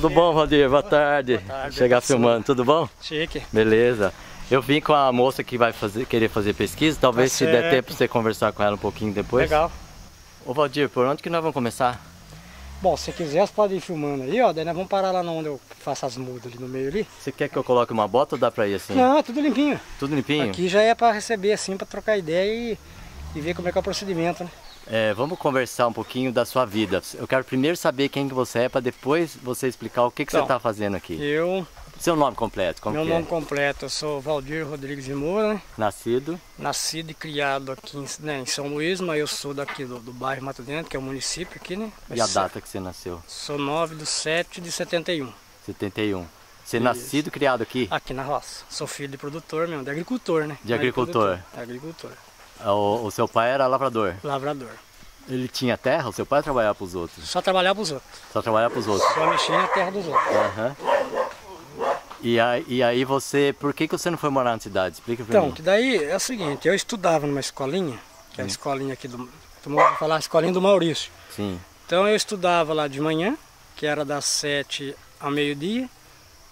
Tudo bom, Valdir? Boa tarde. Boa tarde, Chegar filmando, tudo bom? Chique. Beleza. Eu vim com a moça que vai fazer, querer fazer pesquisa, talvez Tá se der tempo você conversar com ela um pouquinho depois. Legal. Ô Valdir, por onde que nós vamos começar? Bom, se quiser, você pode ir filmando aí, ó. Daí nós vamos parar lá onde eu faço as mudas ali no meio ali. Você quer que eu coloque uma bota ou dá pra ir assim? Não, é tudo limpinho. Tudo limpinho? Aqui já é pra receber assim, pra trocar ideia e, e ver como é que é o procedimento, né? É, vamos conversar um pouquinho da sua vida. Eu quero primeiro saber quem que você é, para depois você explicar o que, que você Então, está fazendo aqui. Eu, Seu nome completo, como meu que nome é? completo, eu sou Valdir Rodrigues de Moura, né? Nascido, Nascido e criado aqui em, né, em São Luís, mas eu sou daqui do, do bairro Mato Dentro, que é o município aqui, né? e a data que você nasceu? Sou 9 de 7 de 71, 71. Você é nascido e criado aqui? aqui na roça. Sou filho de produtor mesmo, de agricultor, né? De é agricultor. É agricultor. O, o seu pai era lavrador. Lavrador. Ele tinha terra? O seu pai trabalhava para os outros? Só trabalhar pros outros. Só trabalhava para os outros? Só mexer na terra dos outros. Aham. E, aí, e aí você, por que, que você não foi morar na cidade? Explica pra Então, mim. que daí é o seguinte, eu estudava numa escolinha, que é a escolinha aqui do. Vai falar a escolinha do Maurício. Sim. Então eu estudava lá de manhã, que era das sete ao meio-dia.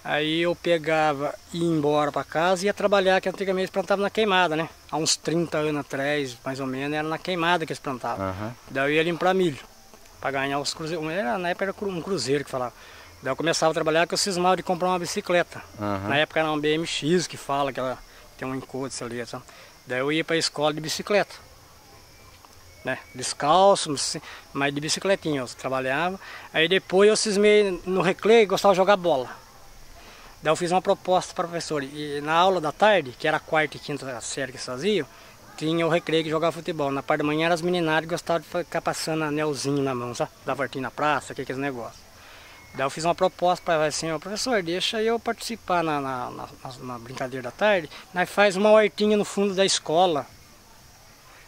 Aí eu pegava e ia embora para casa e ia trabalhar, que antigamente plantava na queimada, né? Há uns 30 anos atrás, mais ou menos, era na queimada que eles plantavam. Aham. Daí eu ia limpar milho, para ganhar os cruzeiros. Era, na época era um cruzeiro que falava. Daí eu começava a trabalhar que eu cismava de comprar uma bicicleta. Aham. Na época era uma BMX que fala, que ela tem um encosto ali. Sabe? Daí eu ia para a escola de bicicleta. Né? Descalço, mas de bicicletinha eu trabalhava. Aí depois eu cismei no recreio e gostava de jogar bola. Daí eu fiz uma proposta para a professora. E na aula da tarde, que era a quarta e quinta série que eles faziam, tinha o recreio que jogava futebol. Na parte da manhã eram as meninadas que gostavam de ficar passando anelzinho na mão, sabe? Dar voltinha na praça, que aqueles negócios. Daí eu fiz uma proposta para ela assim, ó, professor, deixa eu participar na, na, na- na brincadeira da tarde. Nós faz uma hortinha no fundo da escola.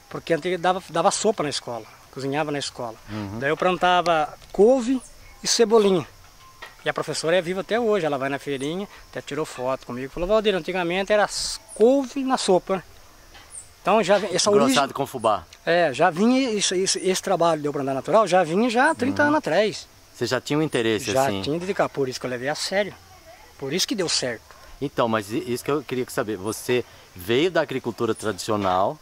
Porque antes dava, dava sopa na escola, cozinhava na escola. Daí eu plantava couve e cebolinha. E a professora é viva até hoje, ela vai na feirinha, até tirou foto comigo. Falou, Valdir, antigamente era couve na sopa. Então já essa origem, Engrossado com fubá. é, já vinha isso, isso- esse trabalho de plantar natural, já vinha já há 30 anos atrás. Você já tinha um interesse Já assim? tinha de dedicar, por isso que eu levei a sério. Por isso que deu certo. Então, mas isso que eu queria saber. Você veio da agricultura tradicional,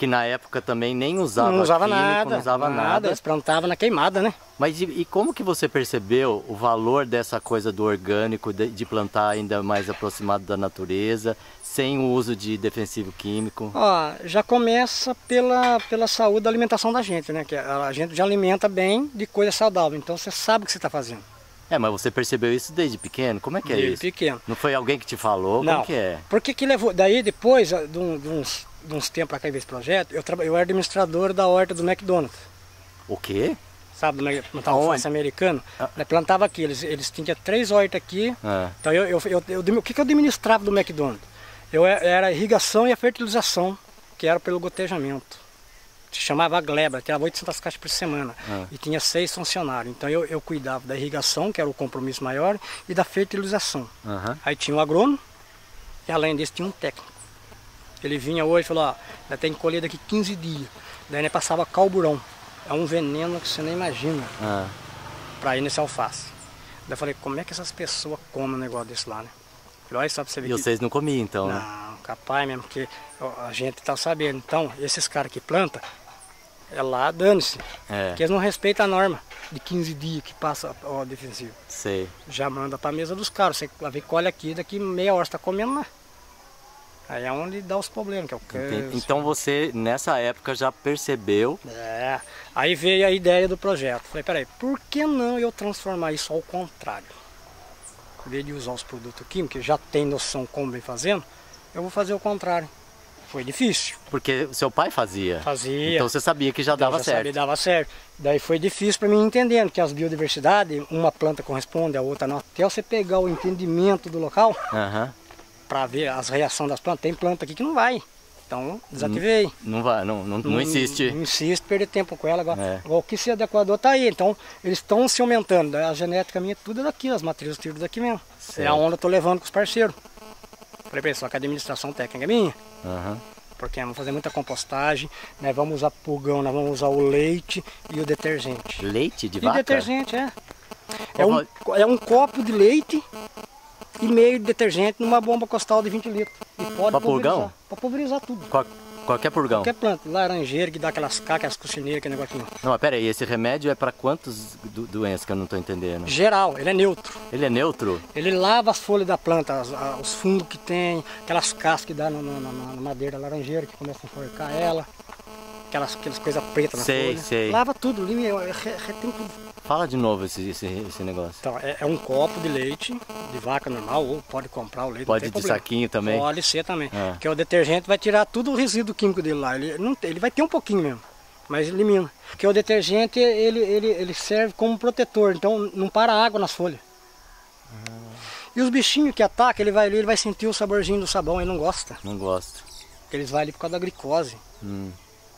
que na época também nem usava não usava químico, nada. não usava nada. Eles plantavam na queimada, né? Mas e, e como que você percebeu o valor dessa coisa do orgânico, de, de plantar ainda mais aproximado da natureza, sem o uso de defensivo químico? Ó, já começa pela, pela saúde da alimentação da gente, né? Que a a gente já alimenta bem de coisa saudável. Então você sabe o que você está fazendo. É, mas você percebeu isso desde pequeno? Como é que é Desde isso? pequeno. Não foi alguém que te falou? Não. Como que é? Por que que levou? Daí depois de, de uns, de uns tempos para cá esse projeto, eu, eu era administrador da horta do McDonald's. O quê? Sabe, do plantar alface americano? Ah. Plantava aqui, eles, eles tinham três hortas aqui. Ah, Então eu, eu, eu, eu- o que, que eu administrava do McDonald's? Eu era a irrigação e a fertilização, que era pelo gotejamento. Se chamava Gleba, tirava 800 caixas por semana. Ah. E tinha seis funcionários. Então eu, eu cuidava da irrigação, que era o compromisso maior, e da fertilização. aham. Aí tinha um agrônomo e além disso tinha um técnico. Ele vinha hoje e falou, ó, já tem que colher daqui 15 dias. Daí ele passava calburão. É um veneno que você nem imagina Ah. para ir nesse alface. Daí eu falei, como é que essas pessoas comem um negócio desse lá, né? Falei, olha só pra você ver E que... vocês não comiam então, né? Não, capaz mesmo, porque a gente tá sabendo. Então, esses caras que plantam, é lá, dane-se. É, Porque eles não respeitam a norma de 15 dias que passa o defensivo. sei. Já manda pra mesa dos caras. Você vai ver, colhe aqui, daqui meia hora você tá comendo lá. Aí é onde dá os problemas, que é o Entendi. câncer. Então você, nessa época, já percebeu É. Aí veio a ideia do projeto. Falei, peraí, por que não eu transformar isso ao contrário? Em vez de usar os produtos químicos, que já tem noção como vem fazendo, eu vou fazer o contrário. Foi difícil. Porque o seu pai fazia. Fazia. Então você sabia que já Então, dava já certo. sabia, dava certo. Daí foi difícil para mim entendendo que as biodiversidades, uma planta corresponde à outra não. Até você pegar o entendimento do local Aham. Para ver as reações das plantas. Tem planta aqui que não vai. Então desativei. Não vai, não, não, não insiste. Não insiste perder tempo com ela. Agora, É. o que se adequador tá aí. Então, eles estão se aumentando. A genética minha, tudo é daqui, as matrizes tiro daqui mesmo. É Certo. a onda eu tô levando com os parceiros. Falei, pessoal, que a administração técnica é minha. Aham. Porque vamos fazer muita compostagem, nós vamos usar pulgão, nós vamos usar o leite e o detergente. Leite de E vaca? detergente, é. É um, é um copo de leite e meio de detergente numa bomba costal de 20 litros. E pode Pra pulgão? Pra pulverizar tudo. Qual- qualquer purgão. Qualquer planta, laranjeira que dá aquelas cacas, cocineiras, aquele negocinho. Não, mas pera aí, esse remédio é pra quantas do- doenças que eu não tô entendendo? Geral, ele é neutro. Ele é neutro? Ele lava as folhas da planta, as- a- os fungos que tem, aquelas cascas que dá no- no- na, na madeira da laranjeira que começa a enforcar ela, aquelas, aquelas coisas pretas na Sei, folha. sei. Lava tudo, limpa, re- retém tudo. Fala de novo esse, esse, esse negócio. Então, é, é um copo de leite de vaca normal, ou pode comprar o leite. Pode de problema. saquinho também? Pode ser também. É. Porque o detergente vai tirar tudo o resíduo químico dele lá. Ele, não ele vai ter um pouquinho mesmo, mas elimina. Porque o detergente ele, ele, ele serve como protetor, então não para a água nas folhas. Ah. E os bichinhos que atacam, ele vai ali, ele vai sentir o saborzinho do sabão, ele não gosta. Não. Porque eles vão ali por causa da glicose. Hum.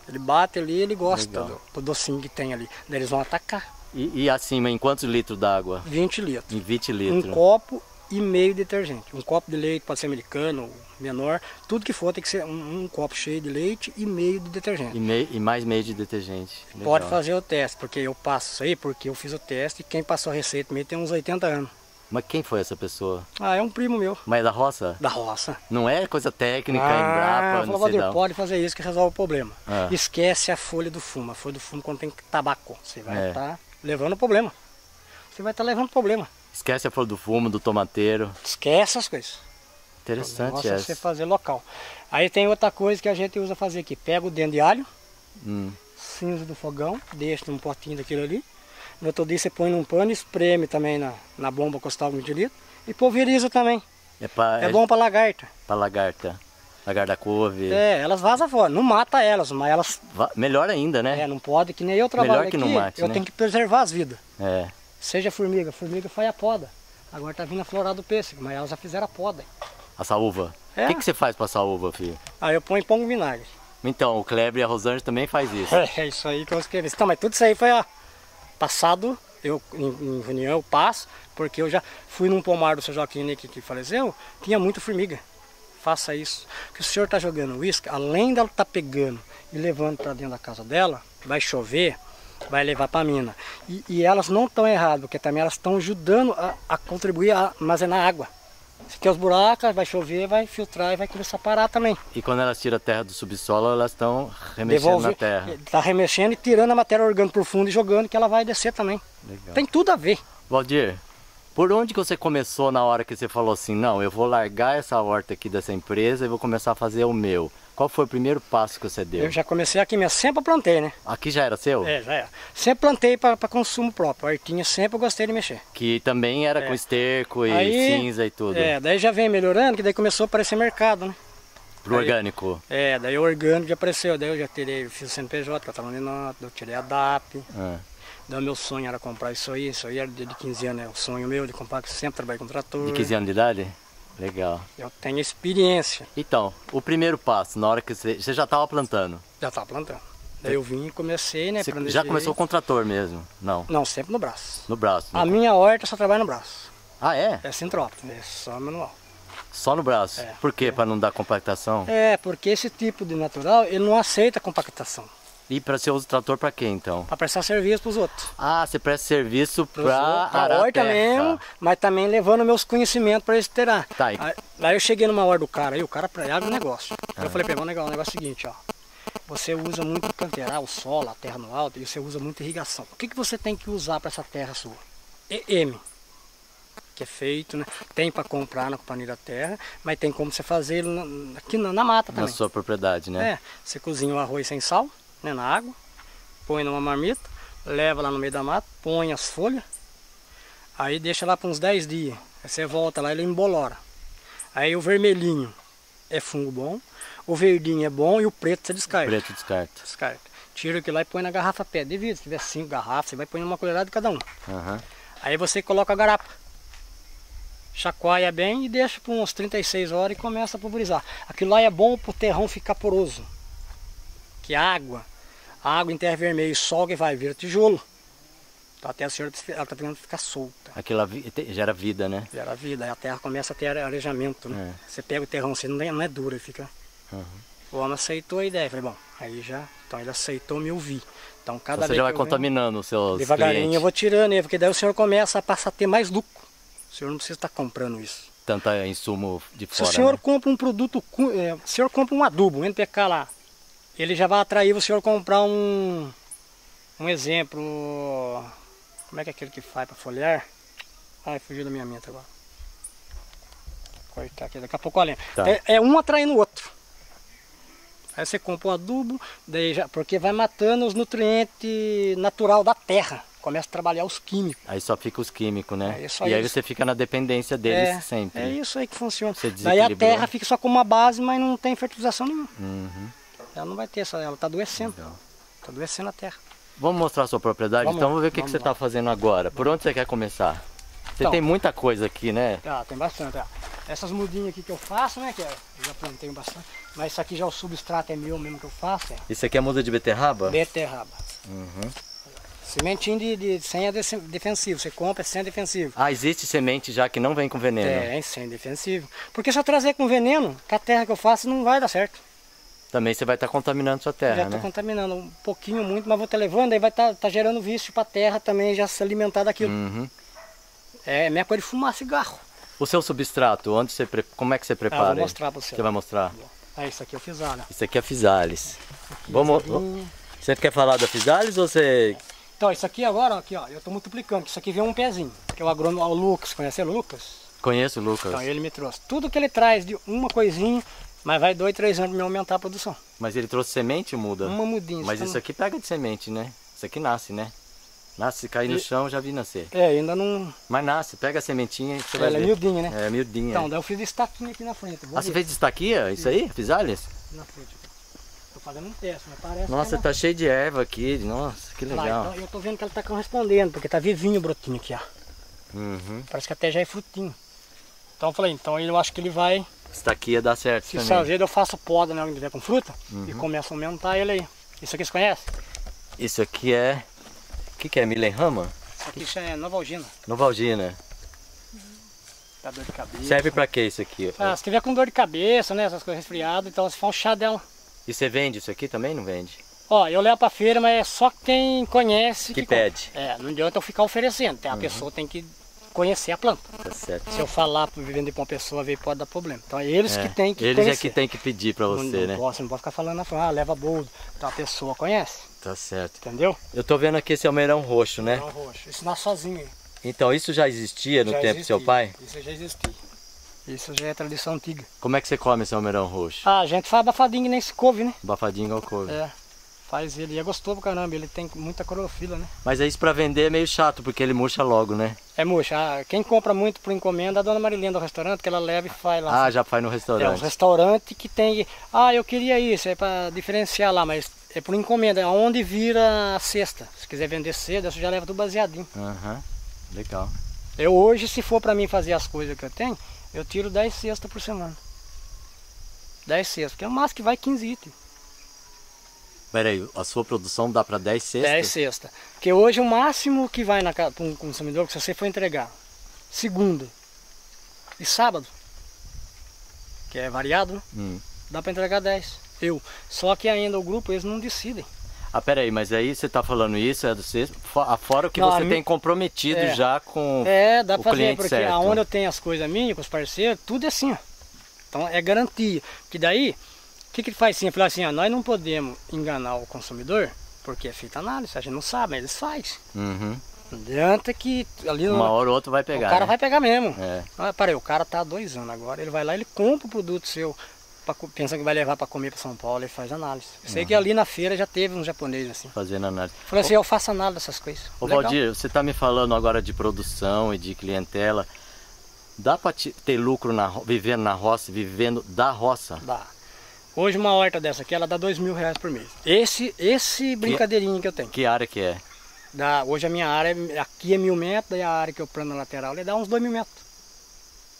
Ele bate ali, ele gosta do docinho que tem ali. Daí eles vão atacar. E, e acima, em quantos litros d'água? 20 litros. Em 20 um litros. copo e meio de detergente. Um copo de leite pode ser americano, menor, tudo que for tem que ser um, um copo cheio de leite e meio de detergente. E, mei- e mais meio de detergente. Legal. Pode fazer o teste, porque eu passo isso aí, porque eu fiz o teste e quem passou a receita meio tem uns 80 anos. Mas quem foi essa pessoa? Ah, é um primo meu, Mas é da roça? da roça. Não é coisa técnica, ah, Embrapa, não sei não. pode fazer isso que resolve o problema. Ah. Esquece a folha do fumo. A folha do fumo contém tabaco. Você vai É. levando problema. Você vai estar levando problema. Esquece a flor do fumo, do tomateiro. Esquece as coisas. Interessante Nossa, você essa. fazer local. Aí tem outra coisa que a gente usa fazer aqui. Pega o dente de alho, Hum. cinza do fogão, deixa num potinho daquilo ali. No outro dia você põe num pano e espreme também na, na bomba costal 20 litros. E pulveriza também. É, pra, É, bom pra lagarta. pra lagarta. Lagarta couve. É, elas vazam fora. Não mata elas, mas elas. Va- Melhor ainda, É, né? não pode, que nem eu trabalho Melhor que aqui. não mate, eu né? tenho que preservar as vidas. É. Seja formiga, formiga faz a poda. Agora tá vindo a florada do pêssego, mas elas já fizeram a poda. A saúva. O É. que, que você faz pra saúva, filho? Aí eu ponho pão com vinagre. Então, o Kleber e a Rosângela também faz isso. É isso aí que eu escrevi. Então, mas tudo isso aí foi ó, passado, eu em, em reunião eu passo, porque eu já fui num pomar do seu Joaquim né, que, que faleceu, tinha muita formiga. Faça isso. Porque o senhor está jogando uísque, além dela estar pegando e levando para dentro da casa dela, vai chover, vai levar para a mina. E, e elas não estão erradas, porque também elas estão ajudando a, a contribuir a armazenar água. Se tem os buracos, vai chover, vai filtrar e vai começar a parar também. E quando elas tiram a terra do subsolo, elas estão remexendo na terra. Tá remexendo e tirando a matéria orgânica por fundo e jogando que ela vai descer também. Legal. Tem tudo a ver. Valdir, por onde que você começou na hora que você falou assim, não, eu vou largar essa horta aqui dessa empresa e vou começar a fazer o meu? Qual foi o primeiro passo que você deu? Eu já comecei aqui mesmo, sempre plantei, né? Aqui já era seu? É, já é. Sempre plantei para consumo próprio. A hortinha sempre eu gostei de mexer. Que também era É. com esterco e Aí, cinza e tudo. É, daí já vem melhorando, que daí começou a aparecer mercado, né? Pro aí- orgânico. É, daí o orgânico já apareceu, daí eu já tirei, fiz o CNPJ, catalão de nota, eu tirei a DAP. Ah. Daí o meu sonho era comprar isso aí, isso aí era de de 15 anos, é o sonho meu de comprar, que eu sempre trabalhei com trator. De 15 anos de idade? Legal. Eu tenho experiência, Então, o primeiro passo, na hora que você, você já estava plantando. já tá plantando. Daí eu vim e comecei, né? Você já começou com trator mesmo? Não, Não, sempre no braço. no braço. A minha horta só trabalha no braço. Ah, é? É sintrópico, é só manual. Só no braço. É. Por quê? Para não dar compactação? É, porque esse tipo de natural, ele não aceita compactação. E para usa o trator para quê então? Para prestar serviço para os outros. Ah, você presta serviço para a horta mesmo, mas também levando meus conhecimentos para eles terem. Tá, Aí, aí eu cheguei numa hora do cara, aí o cara abre o negócio. Ah. Eu falei pra ele, "Vamos negar o negócio é o seguinte, ó. Você usa muito canteirar, o solo, a terra no alto, e você usa muita irrigação. O que, que você tem que usar para essa terra sua? EM. Que é feito, né? Tem para comprar na companhia da terra, mas tem como você fazer na- aqui na, na mata Na também. sua propriedade, né? É, você cozinha o arroz sem sal, né, na água, põe numa marmita, leva lá no meio da mata, põe as folhas, aí deixa lá por uns 10 dias. Aí você volta lá, ele embolora. Aí o vermelhinho é fungo bom, o verdinho é bom e o preto você descarta. Preto descarta. Descarta. Tira aquilo lá e põe na garrafa pé de vidro. Se tiver cinco garrafas, você vai pôr uma colherada de cada um. Aham. Aí você coloca a garapa. Chacoalha bem e deixa por uns 36 horas e começa a pulverizar. Aquilo lá é bom para o terrão ficar poroso. Que a água, água em terra vermelha e sol que vai vir tijolo. Então até a senhora ela está tentando ficar solta. Aquilo gera vida, né? Gera vida, a terra começa a ter arejamento. Né? Você pega o terrão, você não é, não é duro, fica. Uhum. O homem aceitou a ideia. Falei, bom, aí já. Então ele aceitou me ouvir. Então cada você já vai contaminando os seus Devagarinho clientes. eu vou tirando porque daí o senhor começa a passar a ter mais lucro. O senhor não precisa estar comprando isso. Tanta insumo de Se fora, o senhor né? compra um produto, é, se o senhor compra um adubo, um NPK lá, ele já vai atrair o senhor comprar um, um exemplo, como é que é aquele que faz para folhear? Ai, fugiu da minha mente agora. Cortar aqui, daqui a pouco eu lembro. Tá. É, é um atraindo o outro. Aí você compra o adubo, daí já, porque vai matando os nutrientes natural da terra. Começa a trabalhar os químicos. Aí só fica os químicos, né? É só e aí isso. você fica na dependência deles é, sempre. é isso aí que funciona. Daí a terra fica só com uma base, mas não tem fertilização nenhuma. Uhum. Ela não vai ter essa, ela está adoecendo. Está adoecendo a terra. Vamos mostrar a sua propriedade? Vamos então vamos ver o que, que você está fazendo agora. Por onde você quer começar? Você Então. tem muita coisa aqui, né? Ah, tem bastante. Essas mudinhas aqui que eu faço, né? Que eu já plantei bastante. Mas isso aqui já o substrato é meu mesmo que eu faço. É Isso aqui é muda de beterraba? beterraba. Uhum. Sementinho de, de sem é defensivo. Você compra é sem defensivo. Ah, existe semente já que não vem com veneno. É, sem defensivo. Porque se eu trazer com veneno, com a terra que eu faço, não vai dar certo. Também você vai estar contaminando sua terra, já estou né? contaminando um pouquinho, muito, mas vou estar levando, aí vai estar tá, gerando vício para a terra também já se alimentar daquilo. Uhum. É a mesma coisa de fumar cigarro. O seu substrato, onde você como é que você Ah, prepara? vou mostrar para você. Você vai mostrar? Ah, isso aqui eu fiz olha. Isso aqui é Physalis. Vamos... Azeduinha. Você quer falar da Physalis ou você... Então, isso aqui agora, aqui, ó, eu estou multiplicando, isso aqui vem um pezinho. Que é o agrônomo, o Lucas, conhece o Lucas? Conheço o Lucas, Então ele me trouxe. Tudo que ele traz de uma coisinha, mas vai dois, três anos para me aumentar a produção. mas ele trouxe semente muda? Uma mudinha. Mas isso não- aqui pega de semente, né? Isso aqui nasce, né? Nasce, se cair no E- chão, já vi nascer. É, ainda não. Mas nasce, pega a sementinha e você vai Ela é ver. miudinha, né? É, miudinha. Então, daí eu fiz estaquinha aqui na frente. Ah, você ver. fez destaquia? Isso aí? Aqui na frente. Tô fazendo um teste, mas parece Nossa, que tá cheio de erva aqui. Nossa, que ela... Lá, legal. então, eu tô vendo que ela tá correspondendo, porque tá vivinho o brotinho aqui, ó. Uhum. Parece que até já é frutinho. Então eu falei, então eu acho que ele vai. Destaquia dá certo Se também. fazer, eu faço poda na hora que tiver com fruta Uhum. e começa a aumentar ele aí. Isso aqui você conhece? Isso aqui é... O que, que é? Milenrama? Isso aqui é Novalgina. Novalgina. Dá dor de cabeça. Serve pra quê isso aqui? Ah, se tiver com dor de cabeça, né? Essas coisas resfriadas, então se for um chá dela. E você vende isso aqui também? Não vende? Ó, eu levo pra feira, mas é só quem conhece Que compra. pede. É, não adianta eu ficar oferecendo. A pessoa tem que conhecer a planta. Tá certo. Se eu falar para vender para uma pessoa, ver pode dar problema. Então é eles É, que têm que Eles é conhecer. que tem que pedir Não- você, não né? Você não pode ficar falando na frente, ah, leva boldo. Então a pessoa conhece, Tá certo. entendeu? Eu tô vendo aqui esse almeirão roxo, né? Não, roxo. Isso nasce sozinho aí. Então isso já existia no Já tempo do seu existia. pai? Isso já existia. Isso já é tradição antiga. Como é que você come esse almeirão roxo? Ah, a gente faz abafadinho nesse couve, né? Bafadinho ao couve. É. Faz ele. E é gostoso pra caramba. Ele tem muita clorofila, né? Mas é isso pra vender é meio chato, porque ele murcha logo, né? É murcha. Ah, quem compra muito por encomenda é a dona Marilena do restaurante, que ela leva e faz lá. Ah, já faz no É, os restaurante. que tem. Ah, eu queria isso, é para diferenciar lá, mas é por encomenda, é onde vira a cesta. Se quiser vender cedo, você já leva tudo baseadinho. Aham, legal. Eu hoje, se for para mim fazer as coisas que eu tenho, eu tiro 10 cestas por semana. 10 cestas, porque é o máximo que vai 15 itens. Pera aí, a sua produção dá pra 10 cestas? 10 cestas. Porque hoje o máximo que vai para um consumidor, que se você for entregar, segunda e sábado, que é variado, né? Hum. dá para entregar 10. Eu. Só que ainda o grupo, eles não decidem. Ah, pera aí, mas aí você tá falando isso, é do sexto, fo- fora o que Não, você tem comprometido É. já com É, dá o pra fazer, porque certo. aonde eu tenho as coisas minhas, com os parceiros, tudo é assim, ó. Então é garantia. Que daí, o que, que ele faz assim? Ele fala assim, ó, nós não podemos enganar o consumidor, porque é feita análise, a gente não sabe, mas eles fazem. Uhum. Não adianta que ali no, Uma hora ou outra vai pegar. o cara né? vai pegar mesmo. É. Ah, parei, o cara tá há dois anos agora, ele vai lá, ele compra o produto seu, pra, pensa que vai levar para comer para São Paulo, ele faz análise. Eu sei Uhum. que ali na feira já teve um japonês assim. Fazendo análise. Falou assim, eu faço análise dessas coisas. Ô. Valdir, você tá me falando agora de produção e de clientela. Dá te- ter lucro na, vivendo na roça, vivendo da roça? Dá. Hoje uma horta dessa aqui, ela dá dois mil reais por mês. Esse, esse brincadeirinho que eu tenho. Que área que é? Dá, hoje a minha área, é- aqui é mil metros, daí a área que eu plano na lateral, ele dá uns dois mil metros.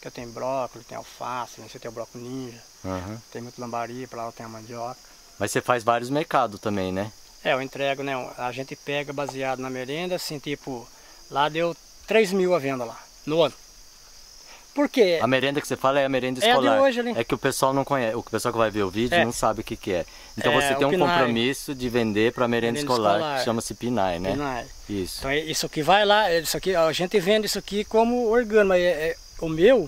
Que eu tenho brócolis, tem alface, você tem o brócolis ninja, Uhum. tem muito lambari, pra lá tenho a mandioca. Mas você faz vários mercados também, né? É, eu entrego, né? A gente pega baseado na merenda, assim, tipo, lá deu 3 mil a venda lá, no ano. Por quê? A merenda que você fala é a merenda É escolar. hoje ali. É que o pessoal não conhece, o pessoal que vai ver o vídeo É. não sabe o que, que é. Então É, você tem um Pinai. compromisso de vender para merenda, Merenda escolar, escolar. que chama-se Pinai, né? Pinai. Isso. Então é isso aqui vai lá, isso aqui, a gente vende isso aqui como orgânico, mas é- é- o meu,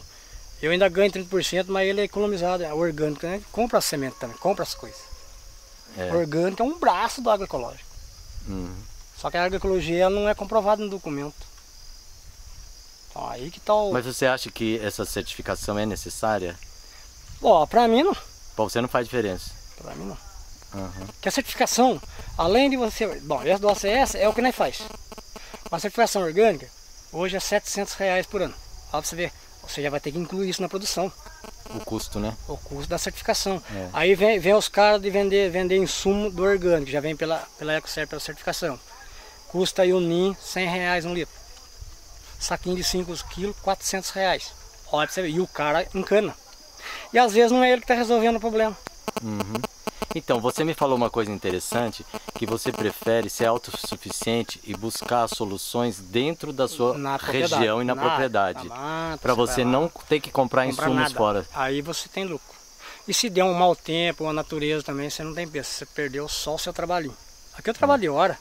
eu ainda ganho 30%, mas ele é economizado, é orgânico, né? Compra a semente também, compra as coisas. É. Orgânico é um braço do agroecológico. Uhum. Só que a agroecologia não é comprovada no documento. Então aí que tá o. Mas você acha que essa certificação é necessária? Ó, pra mim não. Para você não faz diferença. Pra mim não. Uhum. Que a certificação, além de você. Bom, essa do ACS é o que nós faz. A certificação orgânica, hoje é 700 reais por ano. Ó, pra você ver, você já vai ter que incluir isso na produção, O custo, né? o custo da certificação. É. Aí vem, vem os caras de vender, vender insumo do orgânico, já vem pela, pela EcoCert, pela certificação. Custa aí o NIM 100 reais um litro. Saquinho de 5 quilos, 400 reais. Olha você ver, e o cara encana. E às vezes não é ele que está resolvendo o problema. Uhum. Então, você me falou uma coisa interessante, que você prefere ser autossuficiente e buscar soluções dentro da sua região e na, Na- propriedade. Para você lá. não ter que comprar comprar insumos nada. fora. Aí você tem lucro. E se der um mau tempo, a natureza também, você não tem peso. Você perdeu só o seu trabalhinho. Aqui eu trabalho de hora.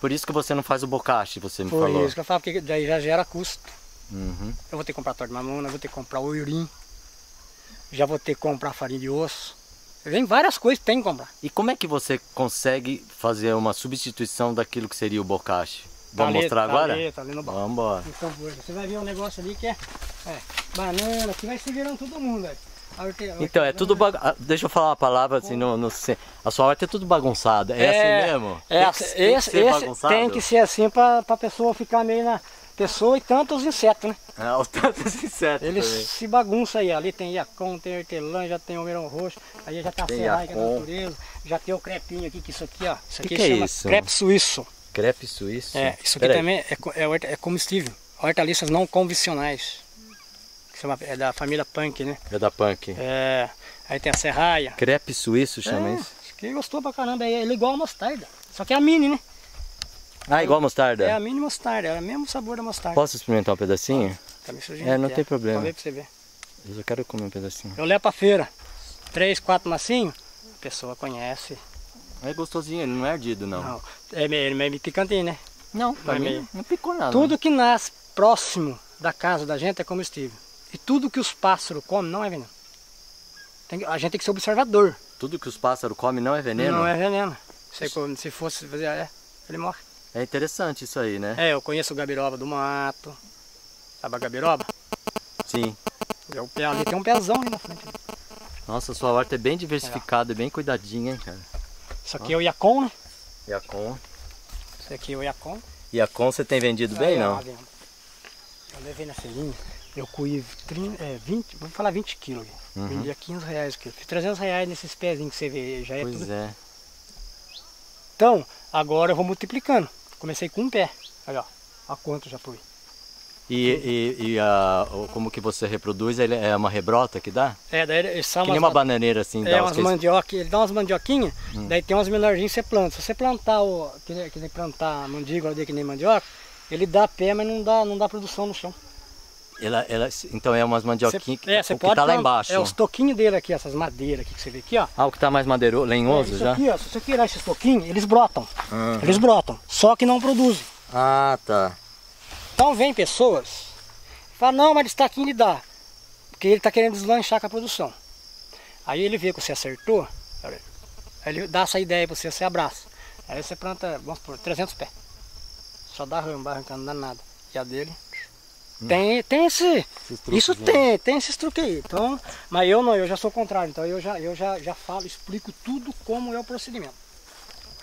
Por isso que você não faz o bocache, você me Por falou. isso que eu falo, porque daí já gera custo. Uhum. Eu vou ter que comprar torta de mamona, vou ter que comprar o urim. Já vou ter que comprar farinha de osso. Vem várias coisas que tem que comprar. E como é que você consegue fazer uma substituição daquilo que seria o bocache? Tá Vamos ali, mostrar tá agora? ali, tá ali no. Vamos embora. Então, você vai ver um negócio ali que é, é banana, que vai se virando todo mundo. Aí. Então, é tudo bagun... ah, Deixa eu falar uma palavra assim, no, no... a sua horta é tudo bagunçada. É, assim mesmo? É, Tem assim, que- tem que esse, ser esse bagunçado? tem que ser assim para a pessoa ficar meio na pessoa e tanto os insetos, né? Ah, o tanto insetos Eles também. se bagunçam aí. Ali tem iacon, tem hortelã, já tem o almeirão roxo, aí já tá a Tem é da natureza, já tem o crepinho aqui, que isso aqui, ó. Isso Que aqui que é chama isso? crepe suíço. Crepe suíço? É, isso aqui Peraí. também é, é, é comestível. Hortaliças não convencionais. Que chama, é da família punk, né? É da punk. É, aí tem a serraia. Crepe suíço chama é, isso? Aqui gostou pra caramba. é- Ele é igual a mostarda. Só que é a mini, né? Ah, igual mostarda? É a mini mostarda, é o mesmo sabor da mostarda. Posso experimentar um pedacinho? Tá me É, não tem problema. Pode ver pra você ver. Eu só quero comer um pedacinho. Eu levo pra feira. Três, quatro massinhos. A pessoa conhece. É gostosinho, ele não é ardido, não. Não. É meio, ele é meio picantinho, né? Não, pra Não é mim meio. não picou nada. Tudo que nasce próximo da casa da gente é comestível. E tudo que os pássaros comem não é veneno. Tem a gente tem que ser observador. Tudo que os pássaros comem não é veneno? Não é veneno. Se, se fosse fazer, é, ele morre. É interessante isso aí, né? É, eu conheço o gabiroba do mato. Sabe a gabiroba? Sim. É o pé ali, tem um pezão ali na frente. Nossa, sua horta é bem diversificada, bem cuidadinha, hein, cara. Isso aqui é o Iacon, né? A com? Isso aqui é o Iacon. A com você tem vendido bem, Aí, ó, não? Eu levei na felinha, eu cuí 30, é, 20, vou falar 20 quilos. Uhum. Vendia 15 reais o quilo. Fiz 300 reais nesses pezinhos que você vê, já é Pois tudo. é. Então, agora eu vou multiplicando. Comecei com um pé. Olha, ó, a quanto já fui. E, e, e a, como que você reproduz? Ele é uma rebrota que dá? É, daí ele são Que nem uma bananeira assim, É, dá umas que- mandioca, ele dá umas mandioquinhas, Hum. daí tem umas menorzinhas que você planta. Se você plantar o. Que nem, que nem plantar que nem mandioca, ele dá pé, mas não dá, não dá produção no chão. Ela, ela, então é umas mandioquinhas que, é, que pode tá lá embaixo. É os toquinhos dele aqui, essas madeiras aqui que você vê aqui, ó. Ah, o que tá mais madeiro, É, lenhoso isso já? aqui, ó, se você tirar esses toquinhos, eles brotam. Uhum. Eles brotam, só que não produzem. Ah, tá. Então vem pessoas, falam, não, mas esse taquinho ele dá. Porque ele está querendo deslanchar com a produção. Aí ele vê que você acertou, aí ele dá essa ideia para você, você abraça. Aí você planta, vamos por 300 pés. Só dá ramo, vai arrancando, não dá nada. E a dele, tem, tem esse, isso né? tem, tem esses truques aí. Então, mas eu não, eu já sou o contrário. Então eu já, eu já, já falo, explico tudo como é o procedimento.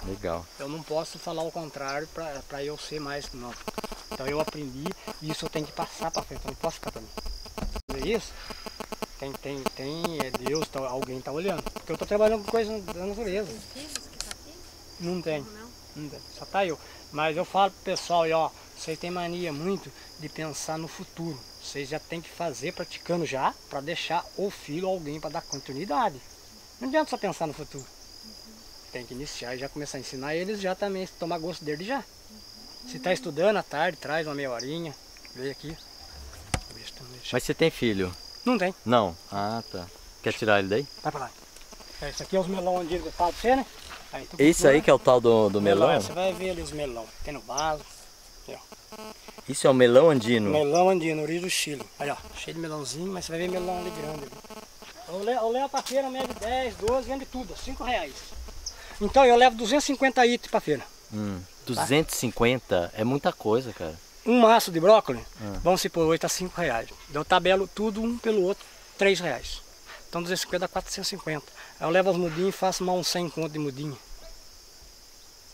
Legal. Eu não posso falar o contrário para eu ser mais não. Então eu aprendi e isso eu tenho que passar para frente, eu não posso ficar para mim. Fazer isso, tem, tem, tem é Deus, tá- alguém está olhando. Porque eu estou trabalhando com coisas da natureza. Não tem, não tem, só tá eu. Mas eu falo pro pessoal, aí, ó, vocês têm mania muito de pensar no futuro. Vocês já tem que fazer praticando já para deixar o filho alguém para dar continuidade. Não adianta só pensar no futuro tem que iniciar e já começar a ensinar eles já também, tomar gosto dele já. Se está estudando à tarde, traz uma meia horinha, vem aqui. Mas você tem filho? Não tem. Não? Ah, tá. Quer tirar ele daí? Vai pra lá. É, esse aqui é os melão que eu falo pra você, né? Aí, Esse aí que é o tal do, do melão? Melão, Você vai ver ali os melão. Tem no vaso. Ó. Isso é o melão andino? Melão andino, origem do Chile. Aí, ó. Cheio de melãozinho, mas você vai ver melão ali grande. Eu, le- eu levo pra feira, mede 10, 12, vende tudo, 5 reais. Então eu levo 250 itens pra feira. Hum, 250 é muita coisa, cara. Um maço de brócolis, Ah. vamos supor, hoje tá 5 reais. Eu tabelo tudo um pelo outro, 3 reais. Então 250 dá 450. Aí eu levo as mudinhas e faço mais uns 100 conto de mudinha.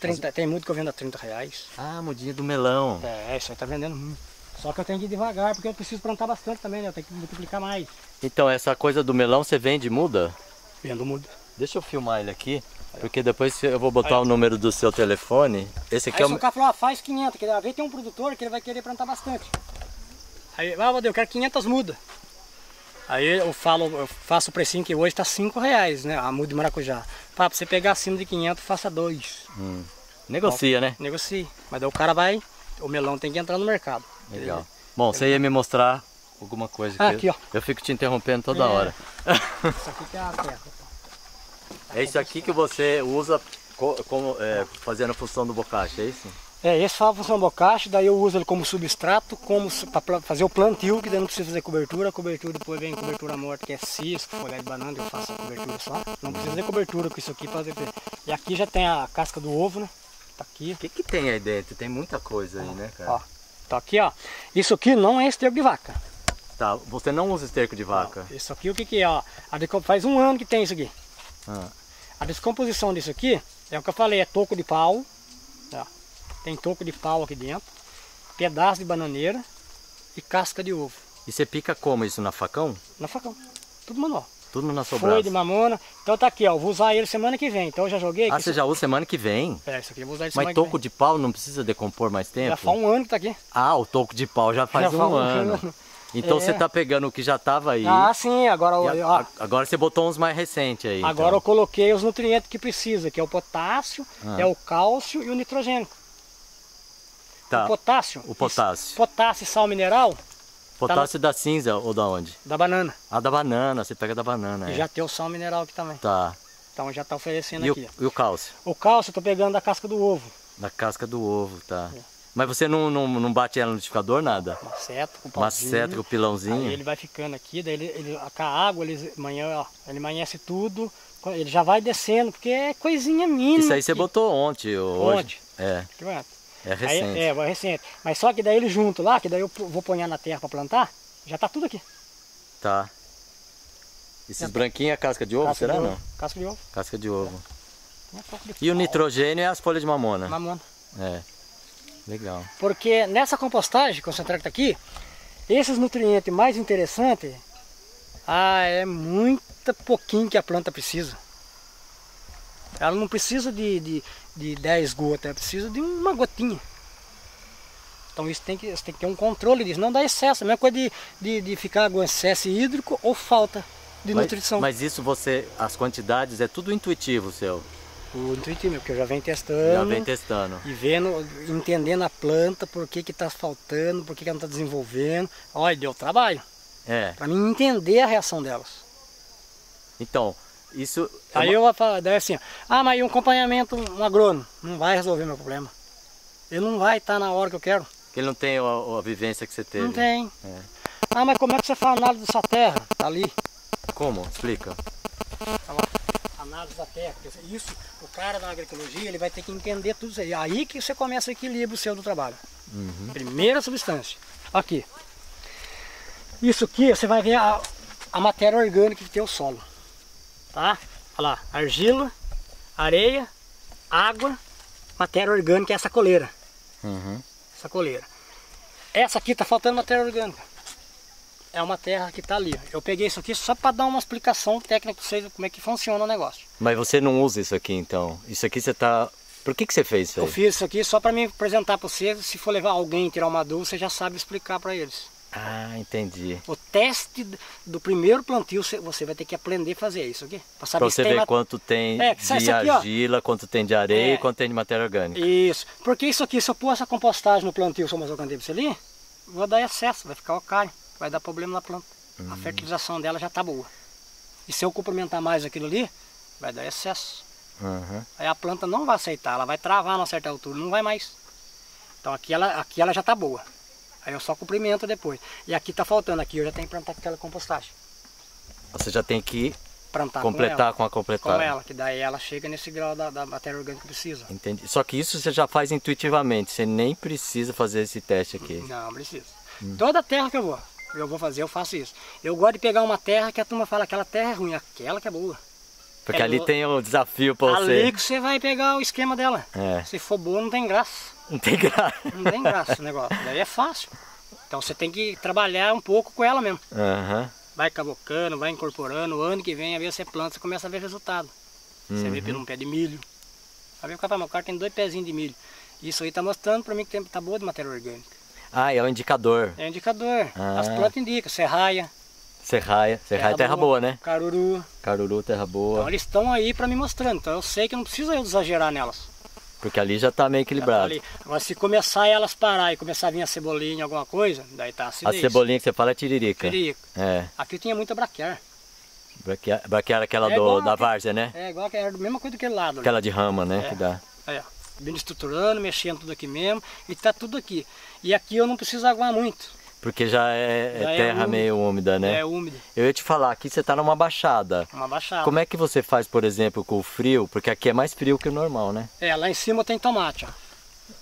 30, tem muito que eu vendo a 30 reais. Ah, mudinha do melão. É, isso aí tá vendendo muito. Só que eu tenho que ir devagar, porque eu preciso plantar bastante também, né? Eu tenho que multiplicar mais. Então, essa coisa do melão você vende muda? Vendo muda. Deixa eu filmar ele aqui, porque depois eu vou botar o número do seu telefone. Esse aqui Aí é o... o cara falou, ah, faz 500, que às vezes tem um produtor que ele vai querer plantar bastante. Aí, ah, meu Deus, eu quero 500 mudas. Aí eu falo, eu faço o precinho que hoje tá 5 reais, né? A muda de maracujá. Pra você pegar acima de 500, faça dois. Hum. Negocia, né? Negocie. Mas daí o cara vai, o melão tem que entrar no mercado. Legal. Bom, você ia me mostrar alguma coisa Ah, aqui, ó. eu fico te interrompendo toda É. hora. Isso aqui que é a terra. É isso aqui que você usa co- como, é, fazendo a função do bocache, é isso? É, esse faz a função bocache, daí eu uso ele como substrato, como para fazer o plantio, que daí não precisa fazer cobertura. A cobertura depois vem cobertura morta, que é cisco, folha de banana, eu faço a cobertura só. Não precisa fazer cobertura com isso aqui fazer. E aqui já tem a casca do ovo, né? Tá aqui, O que, que tem aí dentro? Tem muita coisa aí, né, cara? ó. Tá aqui, ó. Isso aqui não é esterco de vaca. Tá, você não usa esterco de vaca? Isso aqui o que, que é, ó? Faz um ano que tem isso aqui. Ah, A descomposição disso aqui é o que eu falei, é toco de pau. ó. Tem toco de pau aqui dentro, pedaço de bananeira e casca de ovo. E você pica como isso? Na facão? Na facão. Tudo manual. Tudo na sua Foi de mamona. Então tá aqui, ó. eu Vou usar ele semana que vem. Então eu já joguei. Ah, você isso- já usa semana que vem? É, isso aqui eu vou usar ele semana Mas toco de pau não precisa decompor mais tempo? Já faz um ano que tá aqui. Ah, o toco de pau já faz Já um faz um ano. ano. Então É. você tá pegando o que já tava aí. Ah, sim. Agora, eu- a- agora você botou uns mais recentes aí. agora eu então. coloquei os nutrientes que precisa, que é o potássio, Ah. é o cálcio e o nitrogênio. Tá. O potássio. O potássio. Potássio e sal mineral Potássio da cinza ou da onde? da banana. Ah, da banana, você pega da banana. E é. já tem o sal mineral aqui também. Tá. Então já tá oferecendo E o, aqui. e o cálcio? O cálcio eu tô pegando da casca do ovo. Da casca do ovo, tá. É. Mas você não, não, não bate ela no liquidificador, nada? Maceta com pauzinho. Maceta com o pilãozinho? Aí ele vai ficando aqui, daí ele, ele, com a água, ele, amanhã, ó, ele amanhece tudo, ele já vai descendo, porque é coisinha mínima. Isso aí você aqui. botou ontem ou hoje? Onde? É, Aqui, é Aí, recente. é, vai recente. Mas só que daí ele junto lá, que daí eu vou pôr na terra para plantar, já tá tudo aqui. Tá. Esses tá. branquinhos é casca de ovo, Casca será de não? ovo, Casca de ovo. Casca de ovo. De E o nitrogênio é as folhas de mamona. Mamona. É. Legal. Porque nessa compostagem concentrada que tá aqui, esses nutrientes mais interessantes, ah, é muito pouquinho que a planta precisa. Ela não precisa de, de, de 10 gotas, ela precisa de uma gotinha. Então isso tem que, você tem que ter um controle disso, não dá excesso. A mesma coisa de, de, de ficar com excesso hídrico ou falta de Mas, nutrição. mas isso você, as quantidades é tudo intuitivo seu. O intuitivo, porque eu já venho Já testando. vem testando. E vendo, entendendo a planta, por que que tá faltando, por que que ela não está desenvolvendo. Olha, deu trabalho. É. Para mim entender a reação delas. Então, isso. é Aí uma- eu vou falar, daí assim, ah, mas um acompanhamento, um agrônomo, não vai resolver meu problema. Ele não vai estar na hora que eu quero. que ele não tem a, a vivência que você teve. Não tem. É. Ah, mas como é que você faz a análise dessa terra? Tá ali. Como? Explica. Tá lá. Análise da terra. Isso, o cara da agroecologia, ele vai ter que entender tudo isso aí. Aí que você começa o equilíbrio seu do trabalho. Uhum. Primeira substância. Aqui. Isso aqui, você vai ver a, a matéria orgânica que tem o solo. Tá? Olha lá, argila, areia, água, matéria orgânica é essa coleira. Uhum. Essa coleira. Essa aqui tá faltando matéria orgânica. É uma terra que tá ali. Eu peguei isso aqui só para dar uma explicação técnica para vocês como é que funciona o negócio. Mas você não usa isso aqui então? Isso aqui você tá. Por que, que você fez isso aí? Eu fiz isso aqui só para me apresentar para vocês. Se for levar alguém e tirar uma dúvida, você já sabe explicar para eles. Ah, entendi. O teste do primeiro plantio, você- vai ter que aprender a fazer isso aqui. Para saber você ver mat- quanto tem É, de aqui, ó. argila, quanto tem de areia É. e quanto tem de matéria orgânica. Isso. Porque isso aqui, se eu pôr essa compostagem no plantio, você ali, vou dar excesso, vai ficar o carne. vai dar problema na planta. Hum. A fertilização dela já está boa. E se eu complementar mais aquilo ali, vai dar excesso. Uhum. Aí a planta não vai aceitar, ela vai travar numa certa altura, não vai mais. Então aqui ela, aqui ela já está boa. Aí eu só cumprimento depois. E aqui está faltando, aqui eu já tenho que plantar aquela compostagem. Você já tem que Plantar completar com com, a ela, com ela, que daí ela chega nesse grau da, da matéria orgânica que precisa. Entendi. Só que isso você já faz intuitivamente, você nem precisa fazer esse teste aqui. Não, precisa. Hum. Toda terra que eu vou, eu vou fazer, eu faço isso. Eu gosto de pegar uma terra que a turma fala aquela terra é ruim, aquela que é boa. Porque É, ali eu- tem o desafio pra Ali você. que você vai pegar o esquema dela. É. Se for boa, não tem graça. Não tem graça. Não tem graça o negócio. Daí é fácil. Então você tem que trabalhar um pouco com ela mesmo. Aham. Vai cavocando, vai incorporando. O ano que vem, a ver você planta, você começa a ver resultado. Você Uhum. vê pelo um pé de milho. Aí o cara meu cara tem dois pezinhos de milho. Isso aí tá mostrando pra mim que tá boa de matéria orgânica. Ah, é o indicador. É indicador. Ah. As plantas indicam, serraia, Serraia. Serraia é terra boa, né? Caruru. Caruru, terra Então boa. eles estão aí pra me mostrando. Então eu sei que não precisa eu exagerar nelas. Porque ali já tá meio tá equilibrado. ali. Agora se começar elas parar e começar a vir a cebolinha, alguma coisa, daí tá A acidez. cebolinha que você fala é tiririca. Perico. É. Aqui tinha muita braquiar. Braquia- Braquiária aquela É do, da várzea, né? É igual que era a mesma coisa daquele lado. ali. Aquela de rama, né? É. Que dá. Ó. Vindo estruturando, mexendo tudo aqui mesmo. E tá tudo aqui. E aqui eu não preciso aguar muito. Porque já é, é Já é terra úmido. meio úmida, né? É úmido. Eu ia te falar, aqui você tá numa baixada. Uma baixada. Como é que você faz, por exemplo, com o frio? Porque aqui é mais frio que o normal, né? É, lá em cima tem tomate, ó.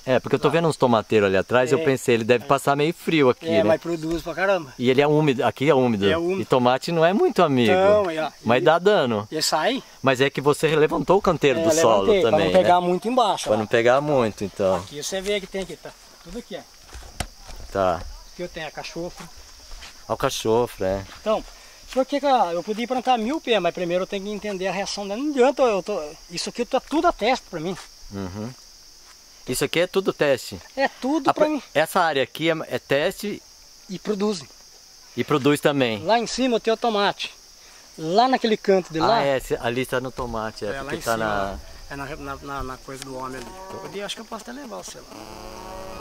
É, porque eu tô vendo uns tomateiros ali atrás, eu É. pensei, ele deve passar meio frio aqui, É, né? mas produz pra caramba. E ele é úmido, aqui é úmido. É úmido. E tomate não é muito amigo. Então, aí, ó. Mas E- dá dano. E sai? Mas é que você levantou o canteiro É, do solo levantei, também, Pra não pegar né? muito embaixo. Pra ó. não pegar muito, então. Aqui você vê que tem aqui, tá? Tudo aqui, ó. Tá. Aqui eu tenho a cachofra. Olha o cachorro, é. Então, que que eu podia plantar mil pés, mas primeiro eu tenho que entender a reação dela. Não adianta, eu tô, isso aqui tá tudo a teste pra mim. Uhum. Isso aqui é tudo teste. É tudo A pro- mim. Essa área aqui é, é teste E produzem. e produz também. Lá em cima eu tenho o tomate. Lá naquele canto de lá, Ah, é, ali está no tomate, é, É, porque tá cima, na. é na, na, na- na coisa do homem ali. Eu podia, acho que eu posso até levar o celular.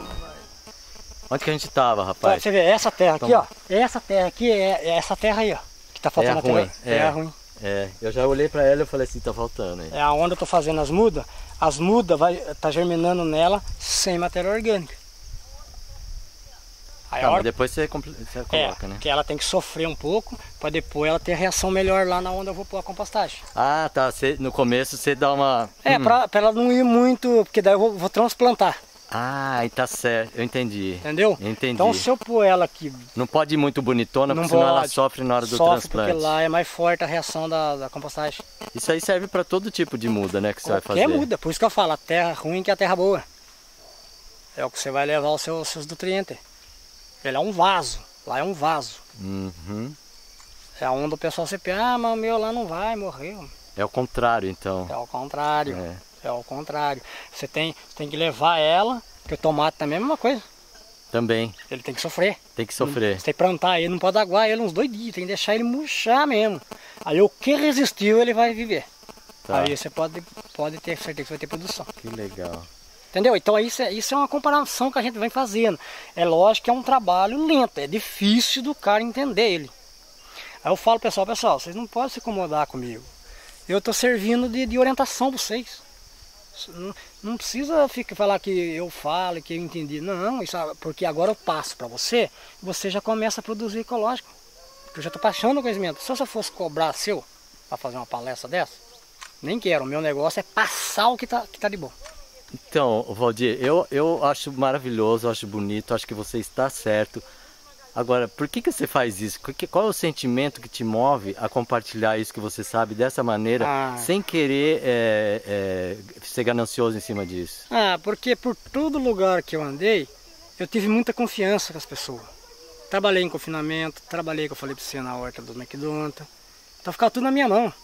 Onde que a gente tava, rapaz? você vê, essa terra aqui, Toma. ó. Essa terra aqui é, é essa terra aí, ó. Que tá faltando É a terra. ruim, É. é. ruim. É, eu já olhei pra ela e falei assim, tá faltando aí. É aonde eu tô fazendo as mudas. As mudas vai tá germinando nela sem matéria orgânica. Aí Tá, hora depois você, você é, coloca, né? que ela tem que sofrer um pouco para depois ela ter reação melhor lá na onde eu vou pôr a compostagem. Ah, tá. Você, no começo você dá uma. É, Hum. pra, pra ela não ir muito, porque daí eu vou, vou transplantar, Ah, tá certo. Eu entendi. entendeu? Entendi. Então se eu pôr ela aqui, Não pode ir muito bonitona, porque senão ela pode. sofre na hora do sofre transplante. porque lá é mais forte a reação da, da compostagem. Isso aí serve pra todo tipo de muda, né? Que você vai Qualquer fazer. muda, por isso que eu falo, a terra ruim que a terra boa. É o que você vai levar os seus, seus nutrientes. Ele é um vaso, lá é um vaso. Uhum. É onde o pessoal se pensa, ah, mas o meu lá não vai, morreu. É o contrário, então. É ao contrário. É. É ao contrário. Você tem, tem que levar ela, porque o tomate também é a mesma coisa. Também. Ele tem que sofrer. Tem que sofrer. Você tem que plantar ele, não pode aguar ele uns dois dias, tem que deixar ele murchar mesmo. Aí o que resistiu, ele vai viver. Tá. Aí você pode, pode ter certeza que vai ter produção. Que legal. Entendeu? Então isso é, isso é uma comparação que a gente vem fazendo. É lógico que é um trabalho lento, é difícil do cara entender ele. Aí eu falo, pessoal, pessoal, vocês não podem se incomodar comigo. Eu estou servindo de, de orientação para vocês. Não, precisa ficar, falar que eu falo, que eu entendi. Não, isso, é porque agora eu passo para você, você já começa a produzir ecológico. Porque eu já estou passando o conhecimento. Se eu fosse cobrar seu para fazer uma palestra dessa, nem quero. O meu negócio é passar o que está que tá de bom. Então, Valdir, eu, eu acho maravilhoso, acho bonito, acho que você está certo. Agora, por que, que você faz isso? Qual é o sentimento que te move a compartilhar isso que você sabe dessa maneira, Ah. sem querer é, é, ser ganancioso em cima disso? Ah, porque por todo lugar que eu andei, eu tive muita confiança com as pessoas. Trabalhei em confinamento, trabalhei, que eu falei pra você, na horta do McDonald's. Então ficava tudo na minha mão.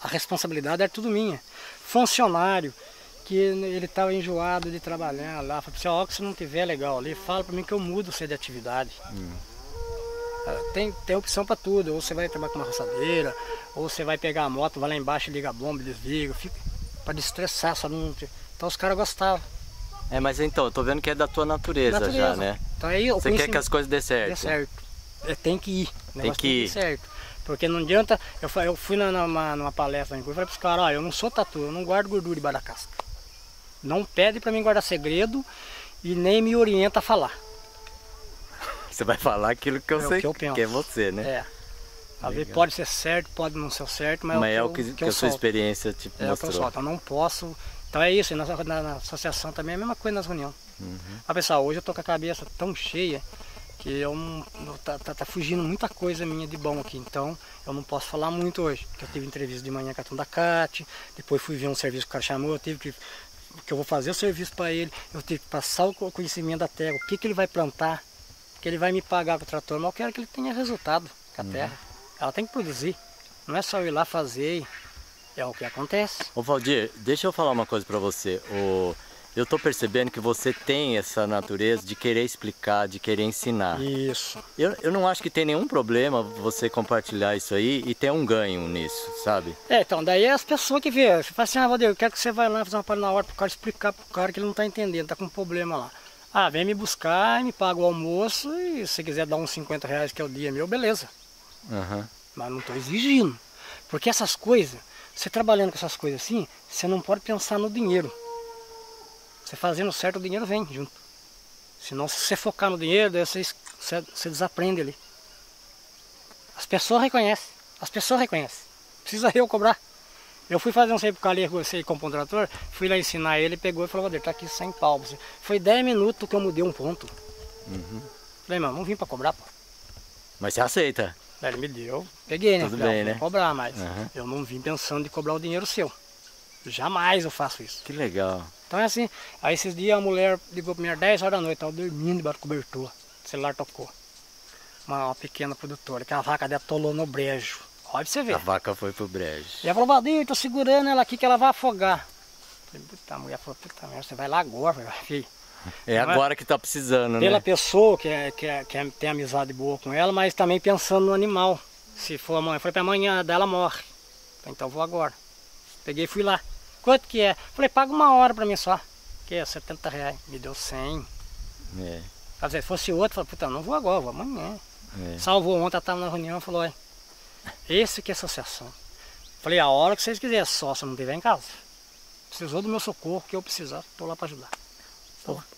A responsabilidade era tudo minha. Funcionário, que ele estava enjoado de trabalhar lá. Falei pra você, ó, que se não tiver legal ali, fala pra mim que eu mudo você de atividade. Ah, Tem, tem opção para tudo. Ou você vai trabalhar com uma roçadeira, ou você vai pegar a moto, vai lá embaixo, liga a bomba, desliga, fica para destressar, só não. Então os caras gostavam. É, mas então, eu tô vendo que é da tua natureza, já, Natureza. né? Então aí Você quer que as coisas dê certo. dê certo. é, tem que ir. Tem que ir. certo. Porque não adianta. Eu, eu fui numa, numa palestra e falei pros caras, ó, eu não sou tatu, eu não guardo gordura debaixo da casca. Não pede pra mim guardar segredo e nem me orienta a falar. Você vai falar aquilo que eu É o sei que eu que, penso. é você, né? É. Às vezes pode ser certo, pode não ser certo, mas, Mas é o que, que eu a sua solto. experiência te É o que eu mostrou. solto. Eu não posso. Então é isso, na, na- na associação também é a mesma coisa nas reuniões. Uhum. Mas pessoal, hoje eu tô com a cabeça tão cheia que eu eu tá, tá- tá fugindo muita coisa minha de bom aqui. Então eu não posso falar muito hoje. Porque eu tive entrevista de manhã com a Tunda Cate, depois fui ver um serviço que o chamou, eu tive que. Que eu vou fazer o serviço para ele, eu tive que passar o co- conhecimento da terra, o que, que ele vai plantar, que ele vai me pagar com o trator, mas eu quero que ele tenha resultado com a terra. Ela tem que produzir. Não é só eu ir lá fazer. e É o que acontece. Ô Valdir, deixa eu falar uma coisa pra você. O... Eu tô percebendo que você tem essa natureza de querer explicar, de querer ensinar. Isso. Eu, eu não acho que tem nenhum problema você compartilhar isso aí e ter um ganho nisso, sabe? É, então, daí é as pessoas que vê. Você fala assim, ah, Valdir, eu quero que você vá lá fazer uma palha na hora pro cara explicar pro cara que ele não tá entendendo, tá com um problema lá. Ah, vem me buscar, me paga o almoço e se quiser dar uns 50 reais que é o dia meu, beleza. Aham. Mas não tô exigindo. Porque essas coisas, você trabalhando com essas coisas assim, você não pode pensar no dinheiro. Você fazendo certo, o dinheiro vem junto. Senão, se você focar no dinheiro, daí você, você, desaprende ali. As pessoas reconhecem. As pessoas reconhecem. Precisa eu cobrar. Eu fui fazer um serviço com ali, você comprou um trator, fui lá ensinar ele, pegou e falou, Valdir, tá aqui 100 pau. pra você." Foi 10 minutos que eu mudei um ponto. Falei, mano, não vim pra cobrar, pô. Mas você aceita. Ele me deu, peguei, né? Tudo Falei, ah, bem, né? cobrar, mas Aham. eu não vim pensando em cobrar o dinheiro seu. Jamais eu faço isso. Que legal. Então é assim, aí esses dias a mulher ligou pra mim às 10 horas da noite, tava dormindo debaixo do cobertor. O celular tocou. Uma, uma pequena produtora, que a vaca dela atolou no brejo. Olha pra você ver. A vaca foi pro brejo. E ela falou, Valdir, tô segurando ela aqui que ela vai afogar. Falei, puta, a mulher falou, puta merda, você vai lá agora, falei, filho. É é? agora que tá precisando, Pela né? pessoa que, é, que, é, que é- tem amizade boa com ela, mas também pensando no animal. Se for amanhã, foi pra amanhã dela morre. Então vou agora. Peguei e fui lá. Quanto que é? Falei, paga uma hora pra mim só. Que é 70 reais. Me deu 100. É, dizer, se fosse outro, falei, puta, não vou agora, vou amanhã. é. Salvou ontem, ela tava na reunião e falou, olha, esse que é associação. Falei, a hora que vocês quiserem, só se não tiver em casa. Precisou do meu socorro, que eu precisar, tô lá pra ajudar.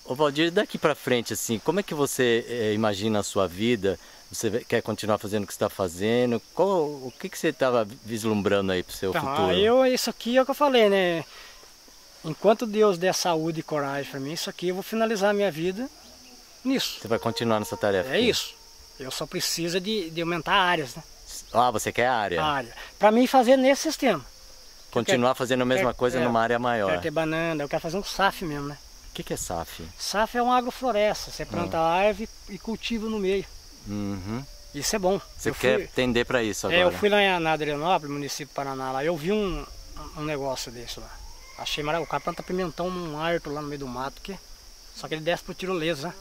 Ô, Valdir, daqui pra frente, assim, como é que você eh, imagina a sua vida? Você quer continuar fazendo o que você está fazendo? Qual, o que, que você estava vislumbrando aí pro seu Então, futuro? eu, isso aqui é o que eu falei, né? Enquanto Deus der saúde e coragem pra mim, isso aqui eu vou finalizar a minha vida nisso. Você vai continuar nessa tarefa? É aqui? isso. Eu só preciso de, de aumentar áreas, né? Ah, você quer área? A área. Pra mim fazer nesse sistema. continuar fazendo a mesma quero- coisa é, numa área maior. Quero ter banana, eu quero fazer um SAF mesmo, né? O que, que é SAF? SAF é uma agrofloresta. Você planta a árvore e cultiva no meio. Uhum. Isso é bom. Você Eu quer fui- tender para isso É, agora? eu fui lá em- Adrianópolis, município do Paraná, lá, eu vi um, um negócio desse lá. Achei maravilhoso. O cara planta pimentão num harto lá no meio do mato, que... só que ele desce pro tirolesa, né?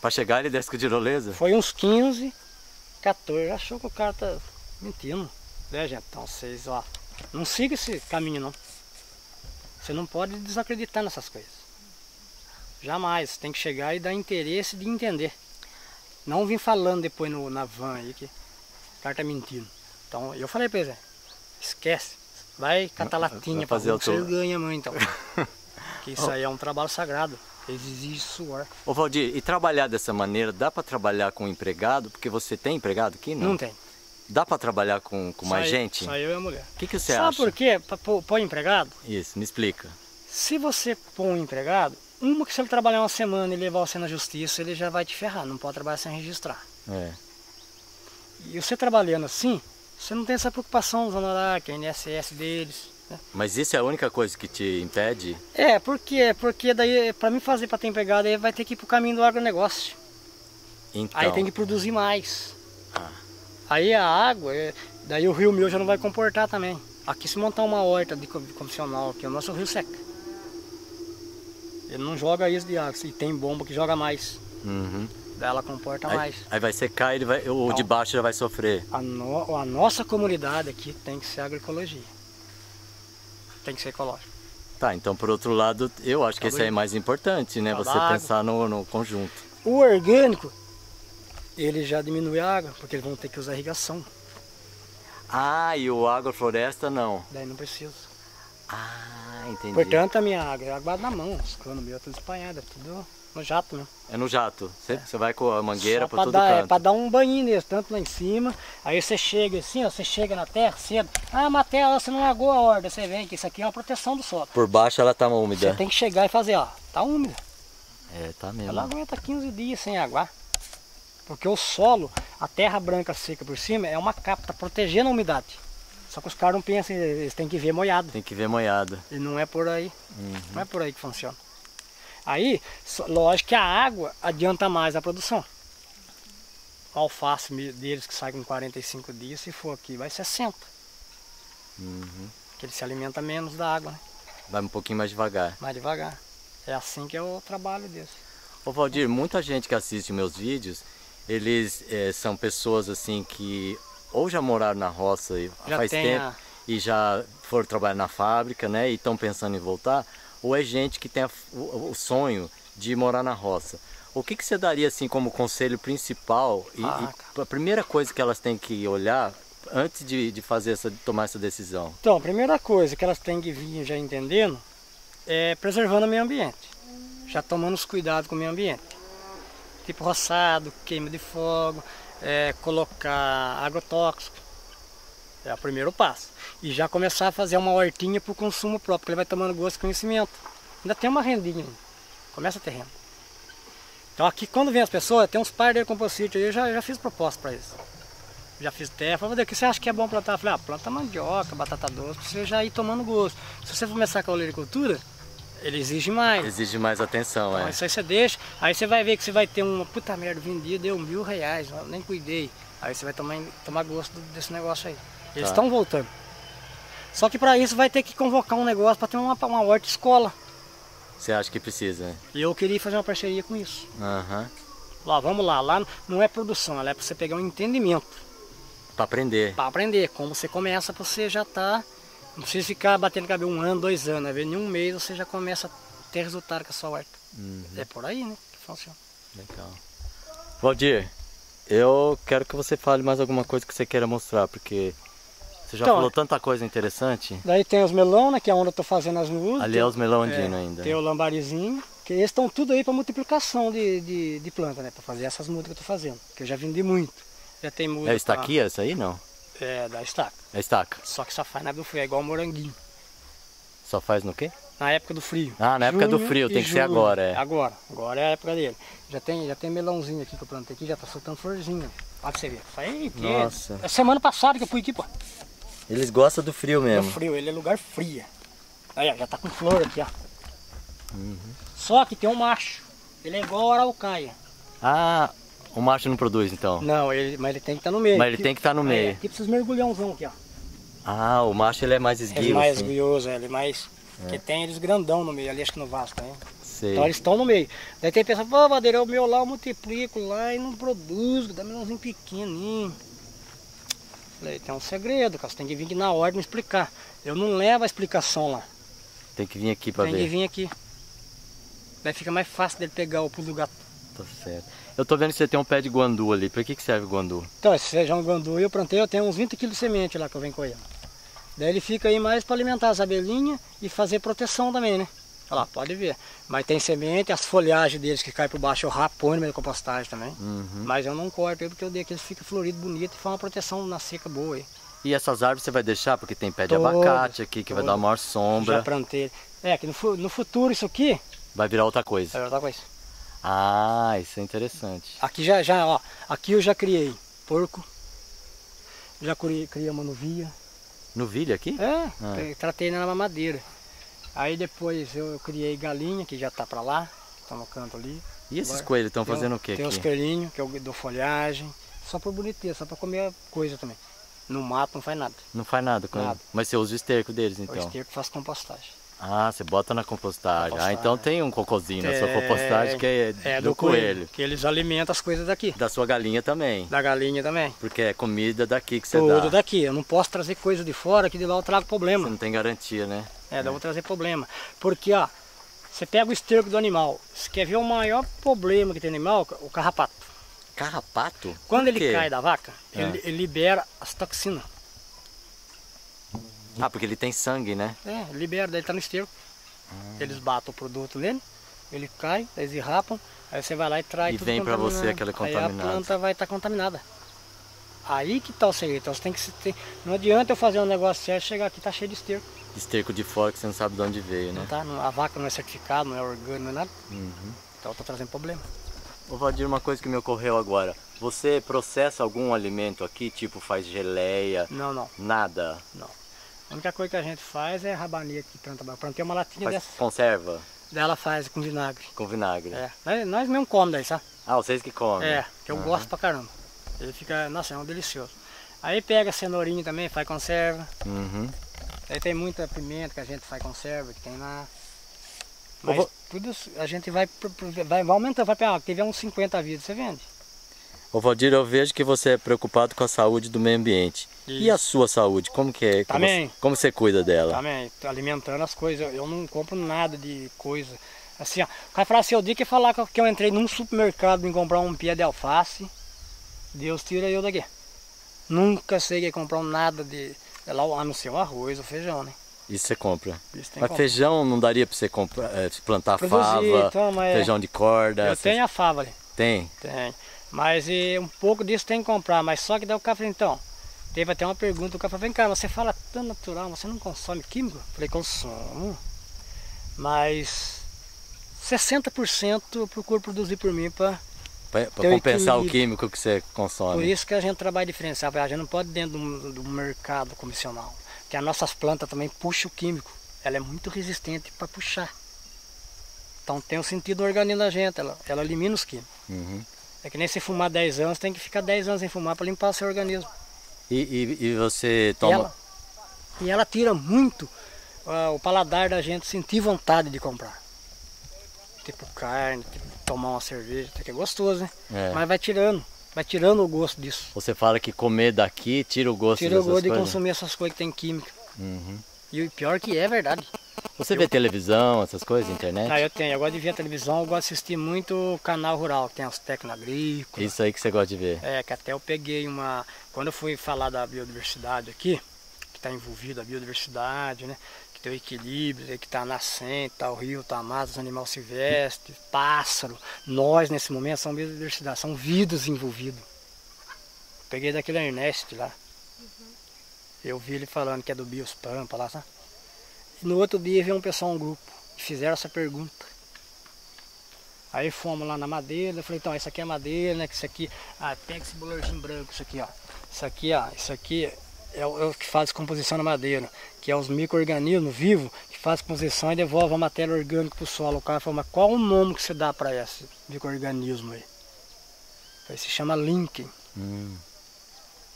Para chegar ele desce com tirolesa? Foi uns 15, 14. Achou que o cara tá mentindo. Né, gente? Então vocês, ó, não siga esse caminho, não. Você não pode desacreditar nessas coisas. Jamais. Tem que chegar e dar interesse de entender. Não vir falando depois no, na van aí que o cara tá mentindo. Então eu falei pra ele, esquece. Vai catar latinha pra fazer rua, que o você teu- ganha muito. Então. que isso aí é um trabalho sagrado. Exige suor. Ô Valdir, e trabalhar dessa maneira, dá para trabalhar com empregado? Porque você tem empregado aqui? Não. Não, tem. Dá para trabalhar com, com mais gente? Só eu e a mulher. O que, que você Sabe acha? por quê? Pra pôr empregado, Isso, me explica. se você pôr um empregado, uma que se ele trabalhar uma semana e levar você na justiça, ele já vai te ferrar, não pode trabalhar sem registrar. É. E você trabalhando assim, você não tem essa preocupação dos honorários, que é a INSS deles. Né? Mas isso é a única coisa que te impede? É, por quê? Porque daí, pra mim fazer pra ter empregado, aí vai ter que ir pro caminho do agronegócio. Então, Aí tem que produzir mais. Ah. Aí a água, é- daí o rio meu já não vai comportar também. Aqui se montar uma horta de co- convencional aqui, o nosso rio seca. Ele não joga isso de água, e tem bomba que joga mais. Uhum. Daí ela comporta Aí, mais. aí vai secar, ele vai, o Não. de baixo já vai sofrer. A, no- a nossa comunidade aqui tem que ser agroecologia. Tem que ser ecológico. Tá, então por outro lado, eu acho que esse aí é mais importante, né? Tá Você pensar no, no conjunto. O orgânico, ele já diminui a água, porque eles vão ter que usar irrigação. Ah, e o agrofloresta não. Daí não precisa. Ah, entendi. Portanto, a minha água é água na mão, os canos meus tudo espalhado, é tudo no jato, né? É no jato. Você, você vai com a mangueira para todo dar, é, canto. pra dar um banho nesse, tanto lá em cima. Aí você chega assim, ó, você chega na terra cedo. Ah, mas terra você não agou a horda. Você vem que isso aqui é uma proteção do solo. Por baixo ela tá Você úmida. tem que chegar e fazer, ó, tá úmida. É, tá mesmo. Ela aguenta 15 dias sem aguar. Porque o solo, a terra branca seca por cima, é uma capa, tá protegendo a umidade. Só que os caras não pensam, eles têm que ver molhado. Tem que ver molhado. E não é por aí. Uhum. Não é por aí que funciona. Aí, lógico que a água adianta mais a produção. O alface deles que sai com 45 dias, se for aqui, vai 60. Uhum. Porque ele se alimenta menos da água, né? Vai um pouquinho mais devagar. mais devagar. É assim que é o trabalho deles. Ô Valdir, muita gente que assiste meus vídeos, eles eh, são pessoas assim que ou já moraram na roça e Já faz tem tempo a- e já foram trabalhar na fábrica, né? E estão pensando em voltar, ou é gente que tem a- o, o sonho de morar na roça. O que, que você daria assim como conselho principal e, Ah, e a primeira coisa que elas têm que olhar antes de, de fazer essa, de tomar essa decisão? Então, a primeira coisa que elas têm que vir já entendendo é preservando o meio ambiente. Já tomando os cuidados com o meio ambiente. Tipo roçado, queima de fogo, é, colocar agrotóxico. É o primeiro passo. E já começar a fazer uma hortinha para o consumo próprio, porque ele vai tomando gosto e conhecimento. Ainda tem uma rendinha. Começa a ter renda. Então aqui quando vem as pessoas, tem uns pardeiros composite aí, eu já, já fiz proposta para eles. Já fiz terra, falei, o que você acha que é bom plantar? Eu falei, ah, planta mandioca, batata doce, pra você já ir tomando gosto. Se você começar com a olericultura, ele exige mais. Exige mais atenção, Então, é. isso aí você deixa, aí você vai ver que você vai ter uma puta merda vendida, deu mil reais, nem cuidei. Aí você vai tomar, tomar gosto desse negócio aí. Eles Tá. estão voltando. Só que para isso vai ter que convocar um negócio para ter uma, uma horta escola. Você acha que precisa, né? E eu queria fazer uma parceria com isso. Aham. Lá, vamos lá, lá não é produção, lá é para você pegar um entendimento. Pra aprender. para aprender. Como você começa, você já tá. Não precisa ficar batendo cabelo um ano, dois anos. Às vezes, em um mês você já começa a ter resultado com a sua horta. Uhum. É por aí, né? Que funciona. Legal. Valdir, eu quero que você fale mais alguma coisa que você queira mostrar, porque você já Então, falou tanta coisa interessante. Daí tem os melão, né? Que é onde eu tô fazendo as nuvens. Ali é os melão andino É, ainda. Tem o lambarizinho. Que eles estão tudo aí para multiplicação de, de, de planta, né? Para fazer essas mudas que eu tô fazendo. Que eu já vendi muito. Já tem muda. É estaquia essa aí, não? É, da estaca. É estaca. Só que só faz na época do frio, é igual moranguinho. Só faz no quê? Na época do frio. Ah, na época do Junho frio, e tem que ser julho. agora, é. Agora, agora é a época dele. Já tem, já tem melãozinho aqui que eu plantei aqui, já tá soltando florzinha. Olha pra você ver. Aí, que Nossa. É semana passada que eu fui aqui, pô. Eles gostam do frio É mesmo. frio, ele é lugar frio. Aí, ó, já tá com flor aqui, ó. Uhum. Só que tem um macho. Ele é igual a araucaia. Ah, o macho não produz então. Não, ele, mas ele tem que estar no meio. Mas ele tem que estar no É, meio. aqui precisa mergulhãozão aqui, ó. Ah, o macho ele é mais Ele é esguio, mais assim. guioso, ele é mais. Porque tem eles grandão no meio, ali acho que no vaso também. Sei. Então eles estão no meio. Daí tem pessoa, pô, Madeira, o meu lá eu multiplico lá e não produz, dá melãozinho pequenininho. Falei, tem um segredo, cara, você tem que vir aqui na me explicar. Eu não levo a explicação lá, Tem que vir aqui pra tem que ver. vir aqui. Daí fica mais fácil dele pegar o pulo do gato. Tá certo. Eu tô vendo que você tem um pé de guandu ali. Pra que, que serve o guandu? Então, esse feijão guandu eu plantei, eu tenho uns 20 quilos de semente lá que eu venho colhendo. Daí ele fica aí mais para alimentar as abelhinhas e fazer proteção também, né? Olha lá, pode ver. Mas tem semente, as folhagens deles que caem por baixo eu rapo no meio da compostagem também. Uhum. Mas eu não corto porque eu dei que eles ficam floridos, bonitos e faz uma proteção na seca boa aí. E essas árvores você vai deixar? Porque tem pé de Todas, abacate aqui que vai dar todas. maior Já sombra. plantei. É, que no, no futuro isso aqui Vai virar outra coisa. é outra coisa. Ah, isso é interessante. Aqui já, já, ó, aqui eu já criei porco, já criei, criei uma novia. Novilha aqui? É, Ah. tra- tratei na mamadeira. Aí depois eu criei galinha, que já tá pra lá, tá no canto ali. E esses Agora, coelhos estão fazendo o que Tem os aqui? coelhinhos, que eu dou folhagem, só por boniteza, só pra comer coisa também. No mato não faz nada. Não faz nada Nada. Mas você usa o esterco deles O então? esterco faz compostagem. Ah, você bota na compostagem. Ah, então tem um cocôzinho na sua É, compostagem que é, É do, coelho. Que eles alimentam as coisas daqui. Da sua galinha também. Da galinha também. Porque é comida daqui que você Tudo dá. daqui. Eu não posso trazer coisa de fora, que de lá eu trago Você problema. não tem garantia, né? É, daí eu vou trazer problema. Porque, ó, você pega o esterco do animal. Você quer ver o maior problema que tem no animal? O carrapato. Carrapato? Quando ele cai da vaca, Ah. ele, ele libera as toxinas. Ah, porque ele tem sangue, né? É, libera, daí tá no esterco. Ah. Eles batem o produto nele, ele cai, eles enrapam, aí você vai lá e traz E tudo vem pra você contaminado. aquele Aí a planta vai estar contaminada. Aí que tá o segredo. Então você tem que se ter... Não adianta eu fazer um negócio certo chegar aqui tá cheio de esterco. Esterco de fora que você não sabe de onde veio, né? Não tá? Não- A vaca não é certificada, não é orgânico, não é nada. Uhum. Então tá trazendo problema. Ô Valdir, uma coisa que me ocorreu agora. Você processa algum alimento aqui, tipo faz geleia, Não, não, nada? não. A única coisa que a gente faz é rabanete que planta. Plantei uma latinha Faz dessa. conserva Dela faz com vinagre. com vinagre? É. Nós, nós mesmo comemos daí, sabe? Ah, vocês que comem? É, que eu Aham. gosto pra caramba. Ele fica, nossa, é um delicioso. Aí pega cenourinha também, faz conserva. Uhum. Aí tem muita pimenta que a gente faz conserva, que tem lá. Mas vou- tudo a gente vai, vai, vai aumentando, vai pegar, tiver uns 50 vidros, você vende. Ô Valdir, eu vejo que você é preocupado com a saúde do meio ambiente. E Isso. a sua saúde? Como que é? Também. você- como você cuida dela? Também, alimentando as coisas. Eu, não compro nada de coisa. Assim, ó, o cara falar assim, eu dia que falar que eu- entrei num supermercado em comprar um pé de alface, Deus tira eu daqui. Nunca sei que comprar nada de. é lá, a não ser o arroz, o feijão, né? Isso você compra. Isso tem Mas que feijão não daria pra você comprar, é, plantar Produzir, fava, então, feijão de corda? Eu essas- tenho a fava ali. Tem? Tem. Mas e, um pouco disso tem que comprar. Mas só que daí o cara falou, então, teve até uma pergunta, o cara falou, vem cá, você fala tão natural, você não consome químico? Eu falei, consumo. Mas 60% eu procuro produzir por mim para o compensar o químico que você consome. Por isso que a gente trabalha diferenciado. A gente não pode ir dentro do, do mercado comissional. Porque as nossas plantas também puxam o químico. Ela é muito resistente para puxar. Então tem o sentido do organismo da gente, ela, ela elimina os químicos. Uhum. É que nem se fumar 10 anos, tem que ficar 10 anos sem fumar para limpar o seu organismo. E, e, e você E toma. ela, e ela tira muito ah, o paladar da gente sentir vontade de comprar. Tipo carne, tipo tomar uma cerveja, que é gostoso, né? É. Mas vai tirando, vai tirando o gosto disso. Você fala que comer daqui tira o gosto Tira o gosto de coisas? consumir essas coisas que tem química. Uhum. E o pior que é verdade. Você vê televisão, essas coisas, internet? Ah, eu tenho, eu gosto de ver a televisão, eu gosto de assistir muito canal rural, que tem as técnicas agrícolas. Isso aí que você gosta de ver. É, que até eu peguei uma. Quando eu fui falar da biodiversidade aqui, que está envolvida a biodiversidade, né? Que tem o equilíbrio, que está nascente, tá o rio, tá a mata, os animais silvestres, pássaro. Nós, nesse momento, são biodiversidade, são vidas envolvidos. Peguei daquele Ernest lá. Eu vi ele falando que é do Bios Pampa lá, sabe? E no outro dia veio um pessoal, um grupo, e fizeram essa pergunta. Aí fomos lá na madeira, eu falei, então, isso aqui é madeira, né? Que isso aqui, ah, pega esse bolorzinho branco, isso aqui, ó. Isso aqui, ó, isso aqui é o, é o que faz composição na madeira, que é os micro-organismos vivos que faz composição e devolve a matéria orgânica pro solo. O cara falou, mas qual o nome que você dá para esse micro-organismo aí? Aí se chama linking. Hum.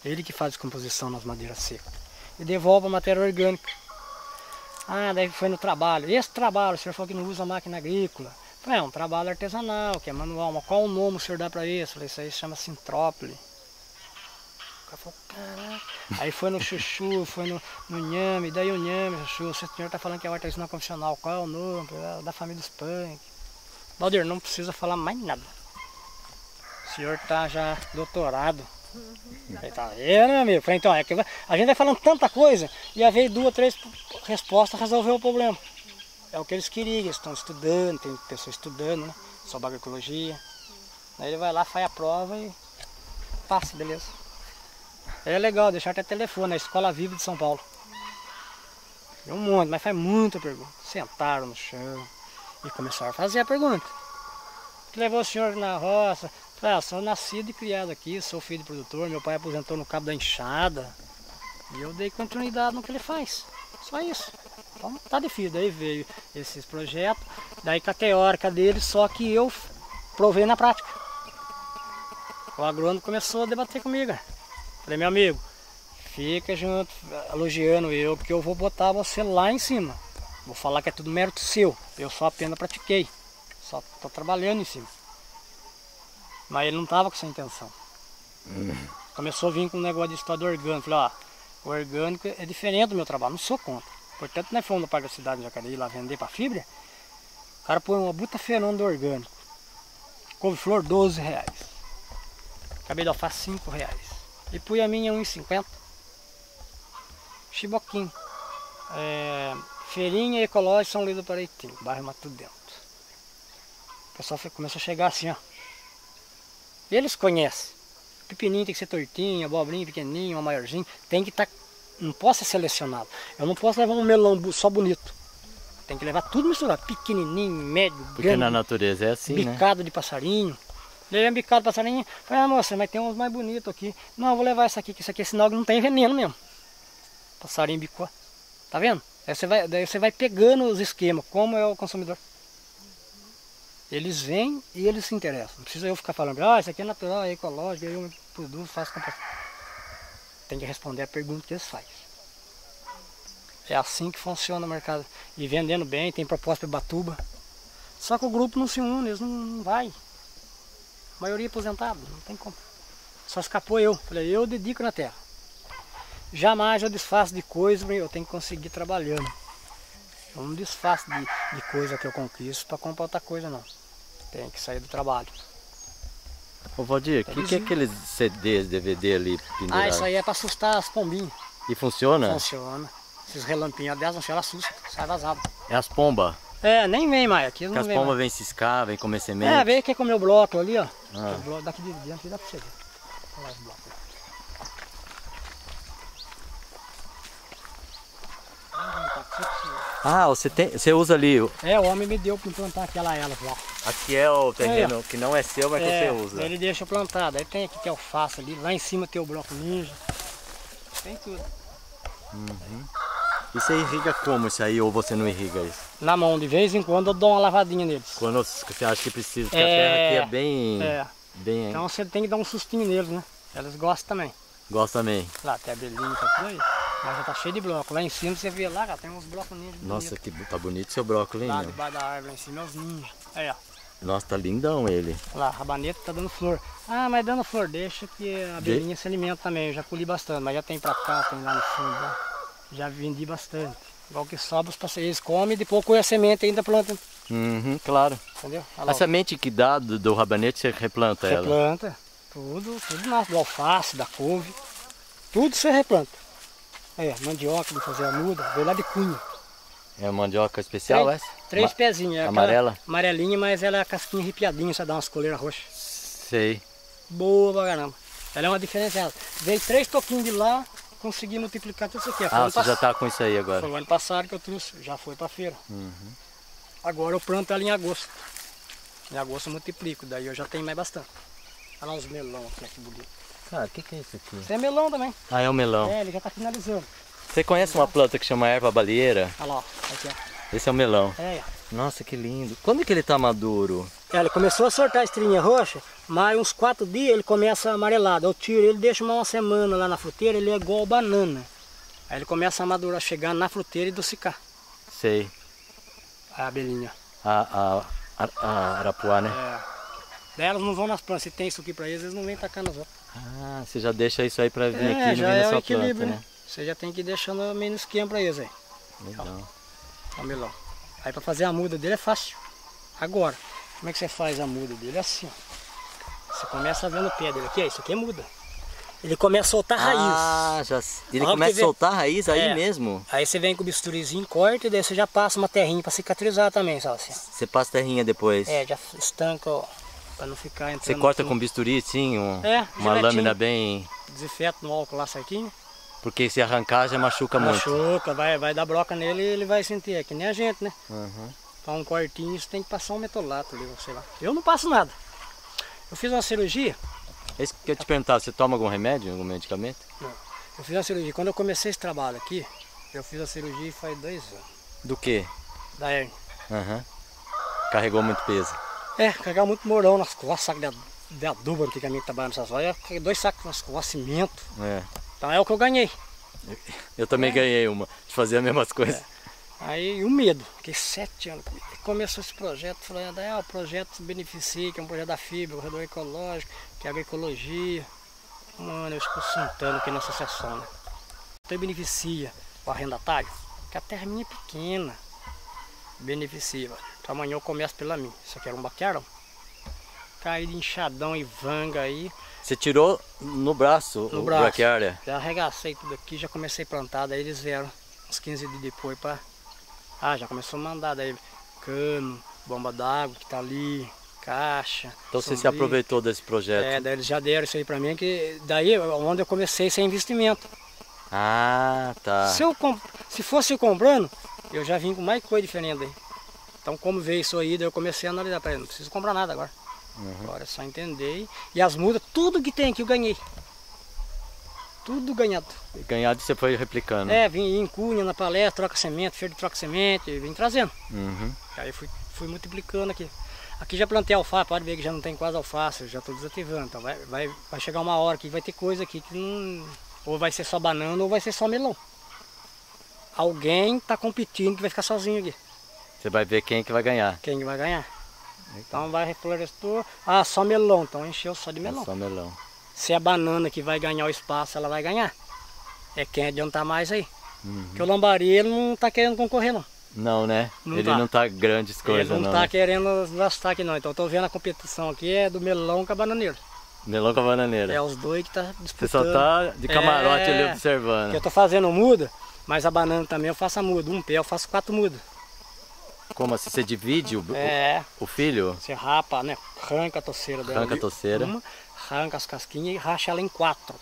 Ele que faz composição nas madeiras secas. E devolve a matéria orgânica. Ah, daí foi no trabalho. Esse trabalho, o senhor falou que não usa máquina agrícola. Falei, é um trabalho artesanal, que é manual. Mas qual o nome o senhor dá para isso? Falei, isso aí chama sintrópile. O cara falou, caraca. Aí foi no chuchu, foi no, no nhame, daí o nhame, chuchu, o senhor está falando que é o artesanal convencional. Qual é o nome? É da família dos punk. Valdir, não precisa falar mais nada. O senhor tá já doutorado. Falei, tá vendo, meu amigo? Falei, então, é que a gente vai falando tanta coisa e já veio duas, três respostas resolveu o problema. É o que eles queriam, eles estão estudando, tem pessoas estudando, né? Sobre agroecologia. Aí ele vai lá, faz a prova e passa, beleza. É legal, deixar até telefone, a Escola Viva de São Paulo. Um monte, mas faz muita pergunta. Sentaram no chão e começaram a fazer a pergunta. O que levou o senhor na roça? Ah, sou nascido e criado aqui, sou filho de produtor, meu pai aposentou no cabo da enxada. E eu dei continuidade no que ele faz. Só isso. Então tá difícil. Daí veio esses projetos, daí com a teórica dele, só que eu provei na prática. O agrônomo começou a debater comigo. Falei, meu amigo, fica junto, elogiando eu, porque eu vou botar você lá em cima. Vou falar que é tudo mérito seu. Eu só apenas pratiquei. Só estou trabalhando em cima. Mas ele não estava com essa intenção. Começou a vir com um negócio de história do orgânico. Falei, ó, o orgânico é diferente do meu trabalho, não sou contra. Portanto, nós fomos no Parque da Cidade de Jacareí lá vender para fibra. O cara põe uma buta ferona do orgânico. Couve-flor, 12 reais. Cabelo de alface 5 reais. E puiaminha 1,50. Chiboquim. É, feirinha ecológica São Luís do Pareitinho, bairro Mato Dentro. O pessoal começou a chegar assim, ó. Eles conhecem. Pepininho tem que ser tortinho, abobrinho pequenininho, uma maiorzinho. Tem que estar. Tá, não pode ser selecionado. Eu não posso levar um melão só bonito. Tem que levar tudo misturado. Pequenininho, médio, Porque grande. na natureza é assim, bicado né? Bicado de passarinho. Levei um bicado de passarinho. Falei, ah, moça, mas tem uns mais bonitos aqui. Não, eu vou levar esse aqui, que esse aqui é sinal que não tem veneno mesmo. Passarinho bicou. Tá vendo? Aí você vai, daí você vai pegando os esquemas, como é o consumidor. Eles vêm e eles se interessam. Não precisa eu ficar falando, ah, isso aqui é natural, é ecológico, eu produzo, faço composto. Tem que responder a pergunta que eles fazem. É assim que funciona o mercado. E vendendo bem, tem proposta para Batuba. Só que o grupo não se une, eles não, não vai. A maioria é aposentado, não tem como. Só escapou eu. Falei, eu dedico na terra. Jamais eu desfaço de coisa, eu tenho que conseguir trabalhando. Eu não desfaço de, de coisa que eu conquisto para comprar outra coisa não. Tem que sair do trabalho. Ô Valdir, o que, que é aqueles CDs, DVD ali pendurados? Ah, isso aí é para assustar as pombinhas. E funciona? Funciona. Esses relampinhos delas, não ela assusta, sai vazado. É as pombas? É, nem vem mais aqui. Não as vem pombas vêm ciscar, vêm comer semente. É, vem quer comer o bloco ali, ó. Ah. O bloco daqui de dentro dá pra você ver. Olha lá os blocos. Ah, você, tem, você usa ali. É, o homem me deu para plantar aquela ela lá. Aqui é o terreno é. que não é seu, mas é, que você usa. Ele deixa plantado. Aí tem aqui que é alface ali, lá em cima tem o bloco ninja. Tem tudo. Uhum. E você irriga como isso aí ou você não irriga isso? Na mão, de vez em quando eu dou uma lavadinha neles. Quando você acha que precisa, porque é, a terra aqui é bem. É. bem então você tem que dar um sustinho neles, né? Elas gostam também. Gostam também. Lá tem a belinha, tá tudo aí. Mas já tá cheio de bloco. Lá em cima você vê lá, tem uns blocos ninja. Nossa, que tá bonito seu brócolis, hein? Lá debaixo da árvore, lá em cima é os ninja. Aí, ó. Nossa, tá lindão ele. Lá, a rabaneta tá dando flor. Ah, mas dando flor, deixa que a abelhinha de... se alimenta também. Eu já colhi bastante, mas já tem pra cá, tem lá no fundo. Já vendi bastante. Igual que sobra os passeios comem e depois com a semente ainda planta. Uhum, claro. Entendeu? a semente que dá do, do rabanete você replanta, replanta ela? Replanta. Tudo, tudo nasce do alface, da couve. Tudo você replanta. É, mandioca de fazer a muda, veio lá de cunha. É mandioca especial três, essa? Três Ma pezinhos. É amarela? Amarelinha, mas ela é a casquinha arrepiadinha, só dá umas coleiras roxas. Sei. Boa pra caramba. Ela é uma diferenciada. Veio três toquinhos de lá, consegui multiplicar tudo isso aqui. ah, você pass... já tá com isso aí agora? Foi o ano passado que eu trouxe, já foi pra feira. Uhum. Agora eu planto ela em agosto. Em agosto eu multiplico, daí eu já tenho mais bastante. Olha lá uns melão aqui, que bonito. Cara, o que, que é isso aqui? Isso é melão também. Ah, é o melão. É, ele já está finalizando. Você conhece uma planta que chama erva baleeira? Olha lá, aqui ó. Esse é o melão. É, é. Nossa, que lindo. Quando que ele está maduro? É, ele começou a soltar a estrelinha roxa, mas uns quatro dias ele começa amarelado. Eu tiro ele, deixo uma semana lá na fruteira, ele é igual banana. Aí ele começa a madurar, chegar na fruteira e docicar. Sei. A abelhinha. A, a, a, a arapuá, né? É. Daí elas não vão nas plantas. Se tem isso aqui para eles, eles não vêm tacar nas outras. Ah, você já deixa isso aí para vir é, aqui na é sua planta, né? né? Você já tem que ir deixando meio no esquema para eles aí. Legal. Ó, melão. Aí para fazer a muda dele é fácil. Agora, como é que você faz a muda dele? É assim, ó. Você começa vendo o pé dele aqui, ó, isso aqui é muda. Ele começa a soltar a raiz. Ah, já. Ele começa a soltar a raiz aí é. mesmo? Aí você vem com o bisturizinho, corta e daí você já passa uma terrinha para cicatrizar também, sabe assim. Você passa terrinha depois? É, já estanca, ó. Pra não ficar entrando. Você corta com bisturi, sim? Um, é, uma lâmina bem. Desinfeta no álcool lá certinho. Porque se arrancar já machuca, machuca muito. Machuca, vai, vai dar broca nele e ele vai sentir. É que nem a gente, né? Uhum. Pra um cortinho você tem que passar um metolato ali, sei lá. Eu não passo nada. Eu fiz uma cirurgia. Esse que eu te perguntar, você toma algum remédio, algum medicamento? Não. Eu fiz uma cirurgia. Quando eu comecei esse trabalho aqui, eu fiz a cirurgia faz dois anos. Do que? Da hernia. Uhum. Carregou muito peso. É, carregar muito morão nas costas, saco de, de adubo antigamente trabalhando nessas horas, dois sacos nas costas, cimento. É. Então é o que eu ganhei. Eu, eu também é. ganhei uma, de fazer as mesmas coisas. É. Aí o medo, fiquei sete anos. Começou esse projeto, falei, ah, o projeto beneficia, que é um projeto da FIBA, o corredor ecológico, que é agroecologia. Mano, eu estou sentando aqui na associação, né? Então beneficia o arrendatário, que a terra minha é pequena. Beneficia. Então amanhã eu começo pela mim. Isso aqui era um baqueirão. Caí de inchadão e vanga aí. Você tirou no braço No o braço. braquiária? Já arregacei tudo aqui, já comecei a plantar, daí eles vieram uns 15 dias depois pra. Ah, já começou a mandar, daí cano, bomba d'água que tá ali, caixa. Então você se aproveitou desse projeto. É, daí eles já deram isso aí pra mim, que daí onde eu comecei sem investimento. Ah, tá. Se, eu comp- se fosse comprando, eu já vim com mais coisa diferente aí. Então como veio isso aí, daí eu comecei a analisar, peraí, não preciso comprar nada agora. Uhum. Agora é só entender. E as mudas, tudo que tem aqui eu ganhei. Tudo ganhado. Ganhado você foi replicando. É, vim em cunha, na palestra, troca semente, feira de troca semente, vim trazendo. Uhum. Aí fui, fui multiplicando aqui. Aqui já plantei alface, pode ver que já não tem quase alface, já estou desativando. Então vai, vai, vai chegar uma hora que vai ter coisa aqui que não. Ou vai ser só banana ou vai ser só melão. Alguém está competindo que vai ficar sozinho aqui. Você vai ver quem que vai ganhar. Quem vai ganhar? Então vai reflorestou. Ah, só melão, então encheu só de É melão. só melão. Se é a banana que vai ganhar o espaço, ela vai ganhar. É quem adiantar mais aí. Uhum. Porque o lambari ele não está querendo concorrer não. Não, né? Não Ele tá. não tá grandes coisas, ele não não. está né? querendo gastar aqui não. Então eu tô vendo a competição aqui é do melão com a bananeira. Melão com a bananeira. É os dois que tá Você disputando. só tá de camarote É. ali observando. Eu tô fazendo muda, mas a banana também eu faço a muda. Um pé eu faço quatro mudas. Como assim? Você divide o, É, o filho? você rapa, né? Arranca a toceira dela. Arranca a toceira. Uma, arranca as casquinhas e racha ela em quatro.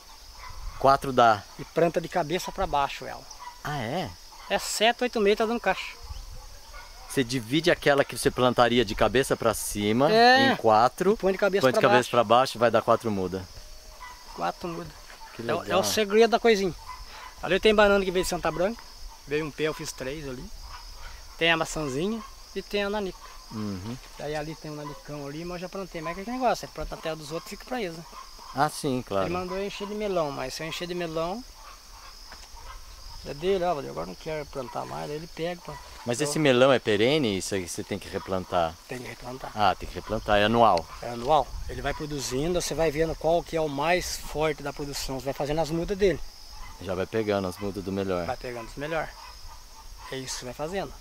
Quatro dá. E planta de cabeça para baixo ela. Ah, é? É sete, oito meses tá dando caixa. Você divide aquela que você plantaria de cabeça pra cima É. em quatro. Põe de cabeça Põe de para cabeça baixo. pra baixo e vai dar quatro mudas. Quatro mudas. Que É, legal. o- é o segredo da coisinha. Ali tem banana que veio de Santa Branca. Veio um pé, eu fiz três ali. Tem a maçãzinha e tem a nanica. Uhum. Aí ali tem um nanicão ali, mas eu já plantei. Mas que que negócio? Você planta a terra dos outros fica pra eles, né? Ah, sim, claro. Ele mandou eu encher de melão, mas se eu encher de melão, é dele, ó, agora não quero plantar mais, ele pega, pô. Mas esse melão é perene? Isso aí você tem que replantar? tem que replantar. Ah, tem que replantar, é anual. É anual. Ele vai produzindo, você vai vendo qual que é o mais forte da produção, você vai fazendo as mudas dele. Já vai pegando as mudas do melhor. Vai pegando os melhor. É isso que vai fazendo.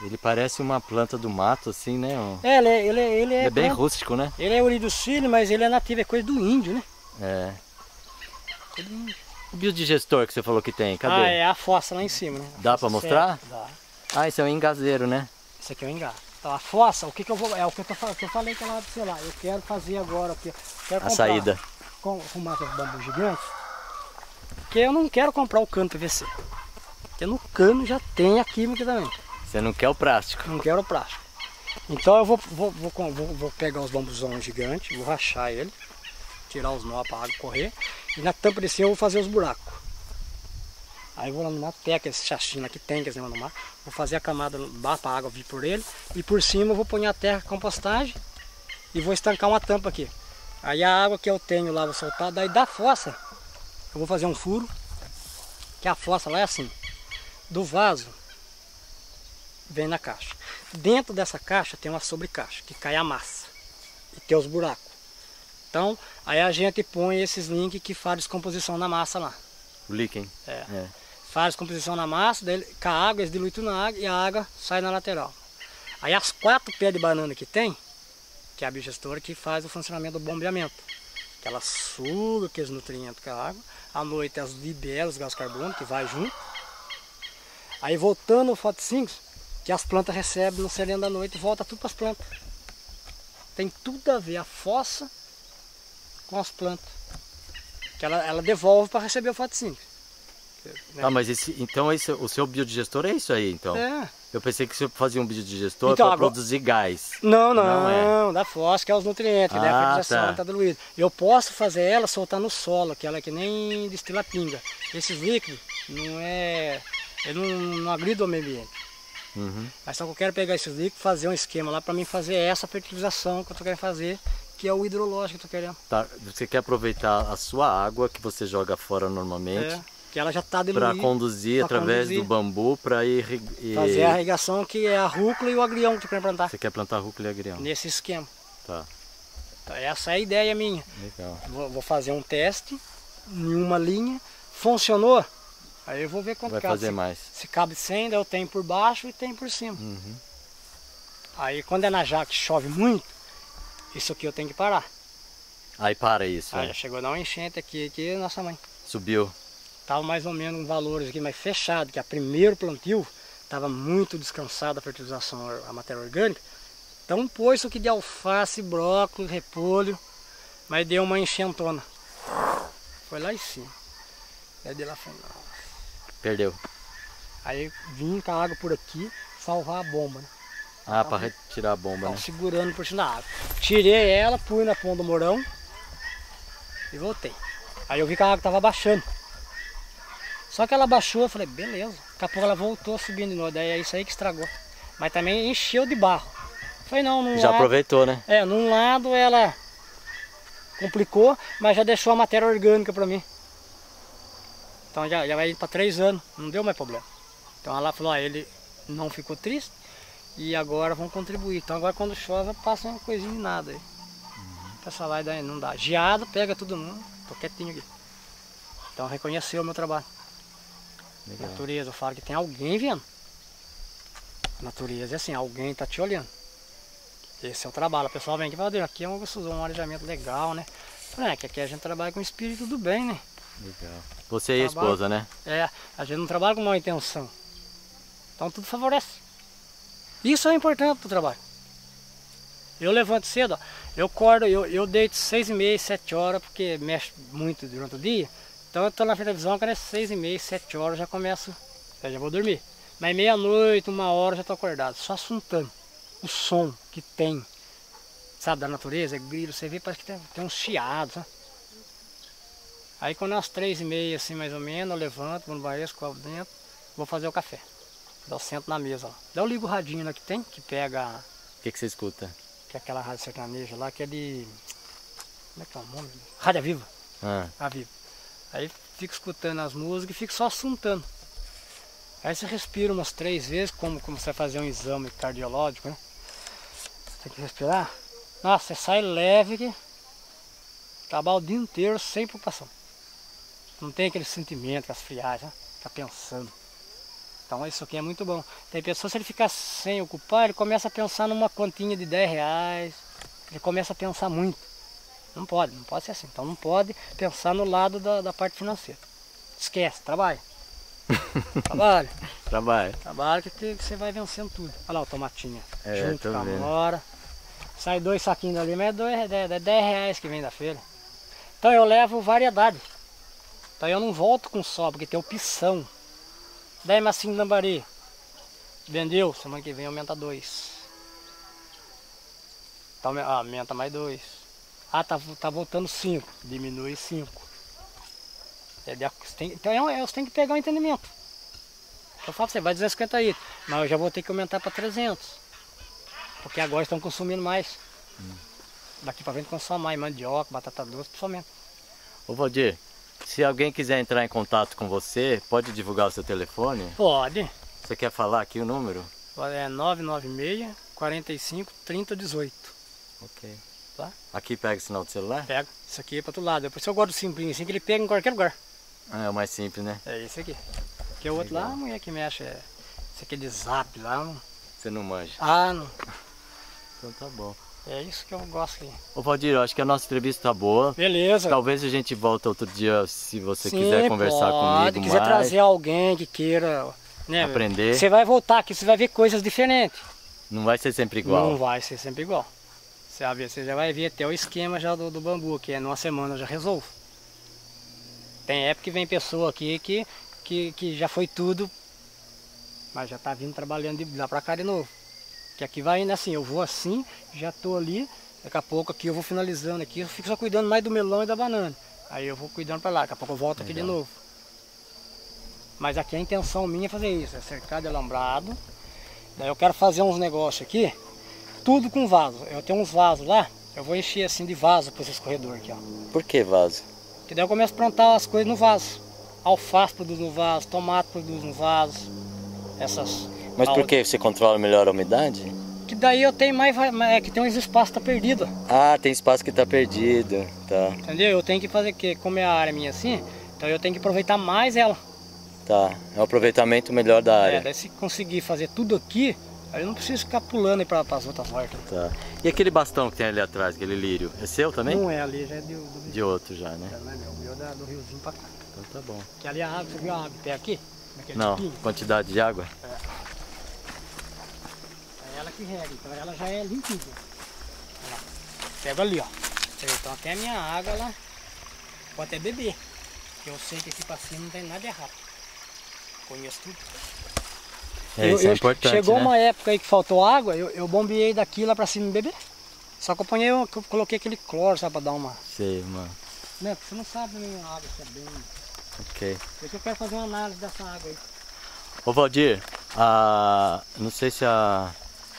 Ele parece uma planta do mato, assim, né? Um- É, ele é, ele é, ele Ele é, é bem rústico, né? ele é uri do Chile, mas ele é nativo, é coisa do índio, né? É. O biodigestor que você falou que tem, cadê? Ah, é a fossa lá em cima, né? A Dá pra mostrar? Dá. Ah, isso é um engazeiro, né? Isso aqui é engato. Então a fossa, o que, que eu vou. É o que eu, tô, que eu falei que ela, sei lá, eu quero fazer agora aqui. Quero A comprar, saída. Com, aqueles bambu gigantes. Porque eu não quero comprar o cano PVC. Porque no cano já tem a química também. Você não quer o plástico. Não quero o plástico. Então eu vou, vou, vou, vou- pegar os bambuzão gigantes, vou rachar ele, tirar os nó para a água correr. E na tampa desse eu vou fazer os buracos. Aí eu vou lá no mar, pego esse chachina que tem, que é no mar, vou fazer a camada para a água vir por ele. E por cima eu vou pôr a terra com compostagem e vou estancar uma tampa aqui. Aí a água que eu tenho lá vou soltar, daí da fossa eu vou fazer um furo, que a fossa lá é assim. Do vaso vem na caixa. Dentro dessa caixa tem uma sobrecaixa, que cai a massa. E tem os buracos. Então, aí a gente põe esses links que faz descomposição na massa lá. O líquen. É. É. Faz descomposição na massa, daí, com a água, eles diluem na água e a água sai na lateral. Aí as quatro pés de banana que tem, que é a biogestora que faz o funcionamento do bombeamento. Que ela suga aqueles nutrientes com a água. À noite elas liberam os gás carbono, que vai junto. Aí voltando o fotossíntese, que as plantas recebem no sereno da noite, volta tudo para as plantas. Tem tudo a ver a fossa com as plantas. Que ela, ela devolve para receber o fotossíntese. Né? Ah, mas esse, então esse, o seu biodigestor é isso aí, então? É. Eu pensei que você fazia um biodigestor Então, para agora- produzir gás. Não, não, Não é. da fossa, que é os nutrientes, Ah, a fertilização tá. está diluída. Eu posso fazer ela soltar no solo, que ela é que nem destila pinga. Esses líquidos não é. Ele não, não agrida o meio ambiente. Uhum. Mas só que eu quero pegar esses líquidos fazer um esquema lá para mim fazer essa fertilização que eu tô querendo fazer, que é o hidrológico que eu tô querendo. Tá, você quer aproveitar a sua água que você joga fora normalmente É, que ela já está para conduzir através conduzir. do bambu para ir, ir- Fazer a irrigação que é a rúcula e o agrião que eu quero plantar. Você quer plantar rúcula e agrião. Nesse esquema. Tá, Então, essa é a ideia minha. legal. Vou, vou fazer um teste em uma linha. Funcionou? Aí eu vou ver quanto Vai cabe. fazer se, mais. se cabe 100, daí eu tenho por baixo e tenho por cima. Uhum. Aí quando é na jaca chove muito, isso aqui eu tenho que parar. Aí para isso. Aí né? já chegou a dar uma enchente aqui, aqui nossa mãe. Subiu. Tava mais ou menos valores aqui, mas fechado, que a primeiro plantio estava muito descansada a fertilização, a matéria orgânica. Então pôs isso aqui de alface, brócolis, repolho, mas deu uma enchentona. Foi lá em cima. Aí de lá foi. Perdeu. Aí vim com a água por aqui, salvar a bomba, né? Ah, para retirar a bomba, Tava né? segurando por cima da água. Tirei ela, pus na ponta do morão e voltei. Aí eu vi que a água tava baixando. Só que ela baixou, eu falei, beleza. Daqui a pouco ela voltou subindo de novo. Daí é isso aí que estragou. Mas também encheu de barro. Falei, não, Já lado, aproveitou, né? é, num lado ela complicou, mas já deixou a matéria orgânica para mim. Então já, já vai ir para três anos, não deu mais problema. Então ela falou, ah, ele não ficou triste e agora vão contribuir. Então agora quando chove passa uma coisinha de nada aí. Pessoal vai daí, não dá. Geado pega todo mundo, tô quietinho aqui. Então reconheceu o meu trabalho. Legal. Natureza, eu falo que tem alguém vendo. Natureza é assim, alguém tá te olhando. Esse é o trabalho. O pessoal vem aqui e fala, aqui é um, um arejamento legal, né? Falei, É, que aqui a gente trabalha com espírito do bem, né? Legal. Você e a esposa, né? É, a gente não trabalha com má intenção. Então tudo favorece. Isso é importante pro trabalho. Eu levanto cedo, ó. eu acordo, eu, eu deito seis e meia, sete horas, porque mexe muito durante o dia. Então eu tô na televisão, quando é seis e meia, sete horas, eu já começo, eu já vou dormir. Mas meia-noite, uma hora, eu já tô acordado, só assuntando. O som que tem, sabe, da natureza, é grilo, você vê, parece que tem, tem um chiado, sabe? Aí quando é umas três e meia, assim, mais ou menos, eu levanto, vou no banheiro, escovo dentro, vou fazer o café. Eu sento na mesa, ó. Daí eu ligo o radinho lá que tem, que pega, O que, que você escuta? que é aquela rádio sertaneja lá, que é de... Como é que é o nome? Rádio Viva. Ah, A Viva. Aí fico escutando as músicas e fico só assuntando. Aí você respira umas três vezes, como, como você vai fazer um exame cardiológico, né? Tem que respirar. Nossa, você sai leve que trabalha o dia inteiro sem preocupação. Não tem aquele sentimento, aquelas friagens, né? Fica pensando. Então isso aqui é muito bom. Tem pessoas, se ele ficar sem ocupar, ele começa a pensar numa continha de 10 reais. Ele começa a pensar muito. Não pode, não pode ser assim. Então não pode pensar no lado da, da parte financeira. Esquece, trabalha. trabalha, trabalho. trabalha que, que você vai vencendo tudo. Olha lá o tomatinho. É, junto com a mora. Sai dois saquinhos ali, mas é, dois, é, é 10 reais que vem da feira. Então eu levo variedade. Então eu não volto com só, porque tem opção. 10 massinhos de lambari. Vendeu, semana que vem aumenta dois. Então aume- aumenta mais dois. Ah, tá, tá voltando 5, diminui 5. É então é um- é, você tem que pegar o entendimento. Eu falo pra você, vai 250 aí, mas eu já vou ter que aumentar para 300. Porque agora estão consumindo mais. Daqui para frente consome mais mandioca, batata doce, principalmente. Ô Valdir, se alguém quiser entrar em contato com você, pode divulgar o seu telefone? Pode. Você quer falar aqui o número? É 996 45 30 18. Ok. Tá? Aqui pega sinal do celular? Pega. Isso aqui é para outro lado. Por isso eu gosto do simplinho assim, que ele pega em qualquer lugar. Ah, é o mais simples, né? É esse aqui. Porque o outro lá, a mulher que mexe, é... esse aqui é de zap lá. Não... Você não manja. Ah, não. Então tá bom. É isso que eu gosto aqui. Ô Valdir, eu acho que a nossa entrevista tá boa. Beleza. Talvez a gente volte outro dia se você Sim, quiser conversar pode. comigo quiser mais. trazer alguém que queira né, Aprender. Você vai voltar aqui, você vai ver coisas diferentes. Não vai ser sempre igual. Não vai ser sempre igual. Ver, você já vai ver até o esquema já do, do bambu, que é numa semana eu já resolvo. Tem época que vem pessoa aqui que, que, que já foi tudo, mas já tá vindo trabalhando de lá pra cá de novo. Que aqui vai indo assim, eu vou assim, já tô ali, daqui a pouco aqui eu vou finalizando aqui, eu fico só cuidando mais do melão e da banana. Aí eu vou cuidando pra lá, daqui a pouco eu volto aqui de Legal. novo. Mas aqui a intenção minha é fazer isso, é cercar de alambrado. Daí eu quero fazer uns negócios aqui, tudo com vaso. Eu tenho uns vasos lá, eu vou encher assim de vaso para esse corredor aqui, ó. Por que vaso? Que daí eu começo a plantar as coisas no vaso. Alface produz no vaso, tomate produz no vaso. Essas. Mas por que? Você controla melhor a umidade? Que daí eu tenho mais, é que tem uns espaços que tá perdido, Ah, tem espaço que tá perdido. Tá, entendeu? Eu tenho que fazer que como é a área minha assim, então eu tenho que aproveitar mais ela. tá. É um aproveitamento melhor da É, área. daí se conseguir fazer tudo aqui, Aí eu não preciso ficar pulando aí para as outras hortas. Tá. E aquele bastão que tem ali atrás, aquele lírio, é seu também? Não é ali, já é de, do, de outro já, né? É, não é meu, meu é do riozinho para cá. Então tá bom. Que ali a água, você viu a água pé aqui? Não, quantidade de água? É. É que rega, então ela já é limpinha. Pega ali, ó. Então aqui é a minha água, ela pode até beber. Porque eu sei que aqui pra cima não tem nada errado. Conheço tudo. É, isso é importante, Chegou né? uma época aí que faltou água, eu, eu bombeei daqui lá pra cima beber. Só que eu, ponhei, eu coloquei aquele cloro, sabe, pra dar uma... Sei, mano. Né, porque você não sabe nem a água se é bem... Ok. Eu quero fazer uma análise dessa água aí. Ô Valdir, a... não sei se a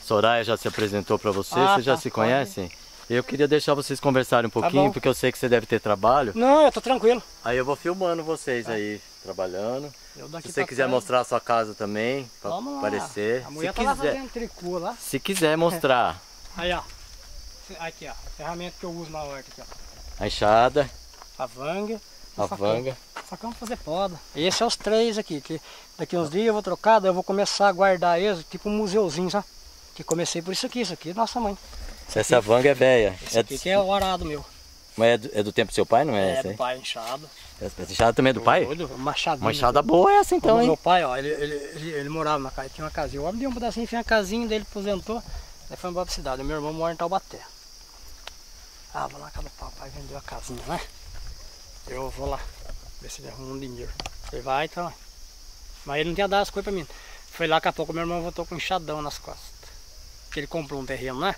Soraya já se apresentou pra você, ah, vocês já tá, se conhecem? Eu queria deixar vocês conversarem um tá pouquinho, tá porque eu sei que você deve ter trabalho. Não, eu tô tranquilo. Aí eu vou filmando vocês tá. aí, trabalhando. Se você quiser mostrar a sua casa também, pra Vamos aparecer. A mulher se tá quiser, lá fazendo tricô lá. Se quiser mostrar. aí, ó. Aqui, ó. A ferramenta que eu uso na horta aqui, ó. A enxada. A vanga. A vanga. Facão pra fazer poda. Esses são os três aqui, que daqui uns dias eu vou trocar, daí eu vou começar a guardar eles, tipo um museuzinho, sabe? Que comecei por isso aqui, isso aqui é nossa mãe. Essa aqui, vanga é velha. Esse é aqui do... que é o arado meu. Mas é do, é do, tempo do seu pai, não é? É, do pai, enxada. Essa enxada também é do pai? Tudo, machadinho. Uma enxada boa essa então, hein? Meu pai, ó, ele, ele, ele, ele morava na casa, tinha uma casinha. O homem deu um pedacinho, fez uma casinha dele, aposentou, aí foi embora pra cidade. Meu irmão mora em Taubaté. Ah, vou lá casa do papai, vendeu a casinha, né? Eu vou lá, ver se ele arruma um dinheiro. Ele vai, então. Mas ele não tinha dado as coisas pra mim. Foi lá, daqui a pouco meu irmão voltou com um enxadão nas costas. Que ele comprou um terreno, né?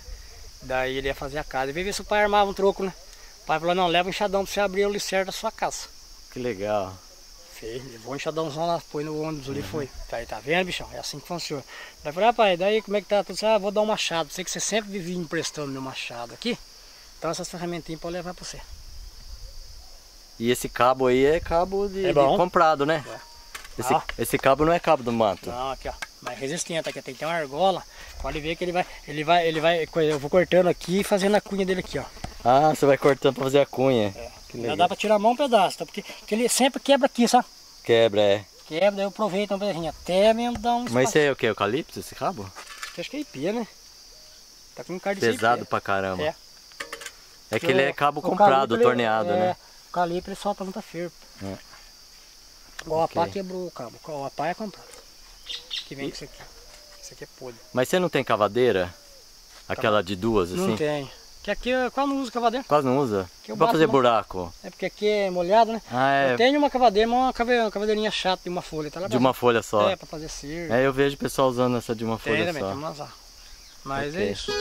Daí ele ia fazer a casa. E veio ver se o pai armava um troco, né? O pai falou, não, leva um enxadão pra você abrir o alicerce da sua casa. Que legal. Fez, levou um enxadãozão lá, põe no ônibus ali, uhum. foi. Aí, tá vendo, bichão? É assim que funciona. Daí falei, rapaz, daí como é que tá? Tudo ah, vou dar um machado. Sei que você sempre vivia emprestando meu machado aqui. Então essas ferramentinhas pode levar pra você. E esse cabo aí é cabo de, é de comprado, né? É. Esse, ah. esse cabo não é cabo do mato. Não, aqui ó mais resistente aqui, tem que ter uma argola. Pode ver que ele vai, ele vai, ele vai, eu vou cortando aqui e fazendo a cunha dele aqui, ó. Ah, você vai cortando para fazer a cunha. É. Já dá para tirar a mão um pedaço, tá? porque, porque ele sempre quebra aqui, sabe? Quebra, é. Quebra, daí eu aproveito um pedacinho até mesmo dar um Mas isso é o que? Eucalipto esse cabo? Acho que é IP, né? Tá com um card Pesado pra caramba. É. É que ele é cabo comprado, torneado, é, né? O calibre solta muita ferpa. É. O okay. apá quebrou o cabo, o apá é comprado. Que vem e... com isso aqui. Isso aqui é podre. Mas você não tem cavadeira? Aquela de duas assim? Não tem. Que aqui quase não usa cavadeira. Quase não usa? É pra fazer buraco. É porque aqui é molhado, né? Ah, é. Eu tenho uma cavadeira, uma cavadeirinha chata de uma folha. Tá lá de uma folha só? É, pra fazer circo. É, eu vejo o pessoal usando essa de uma tem folha também, só. Tem também, Mas okay. é isso.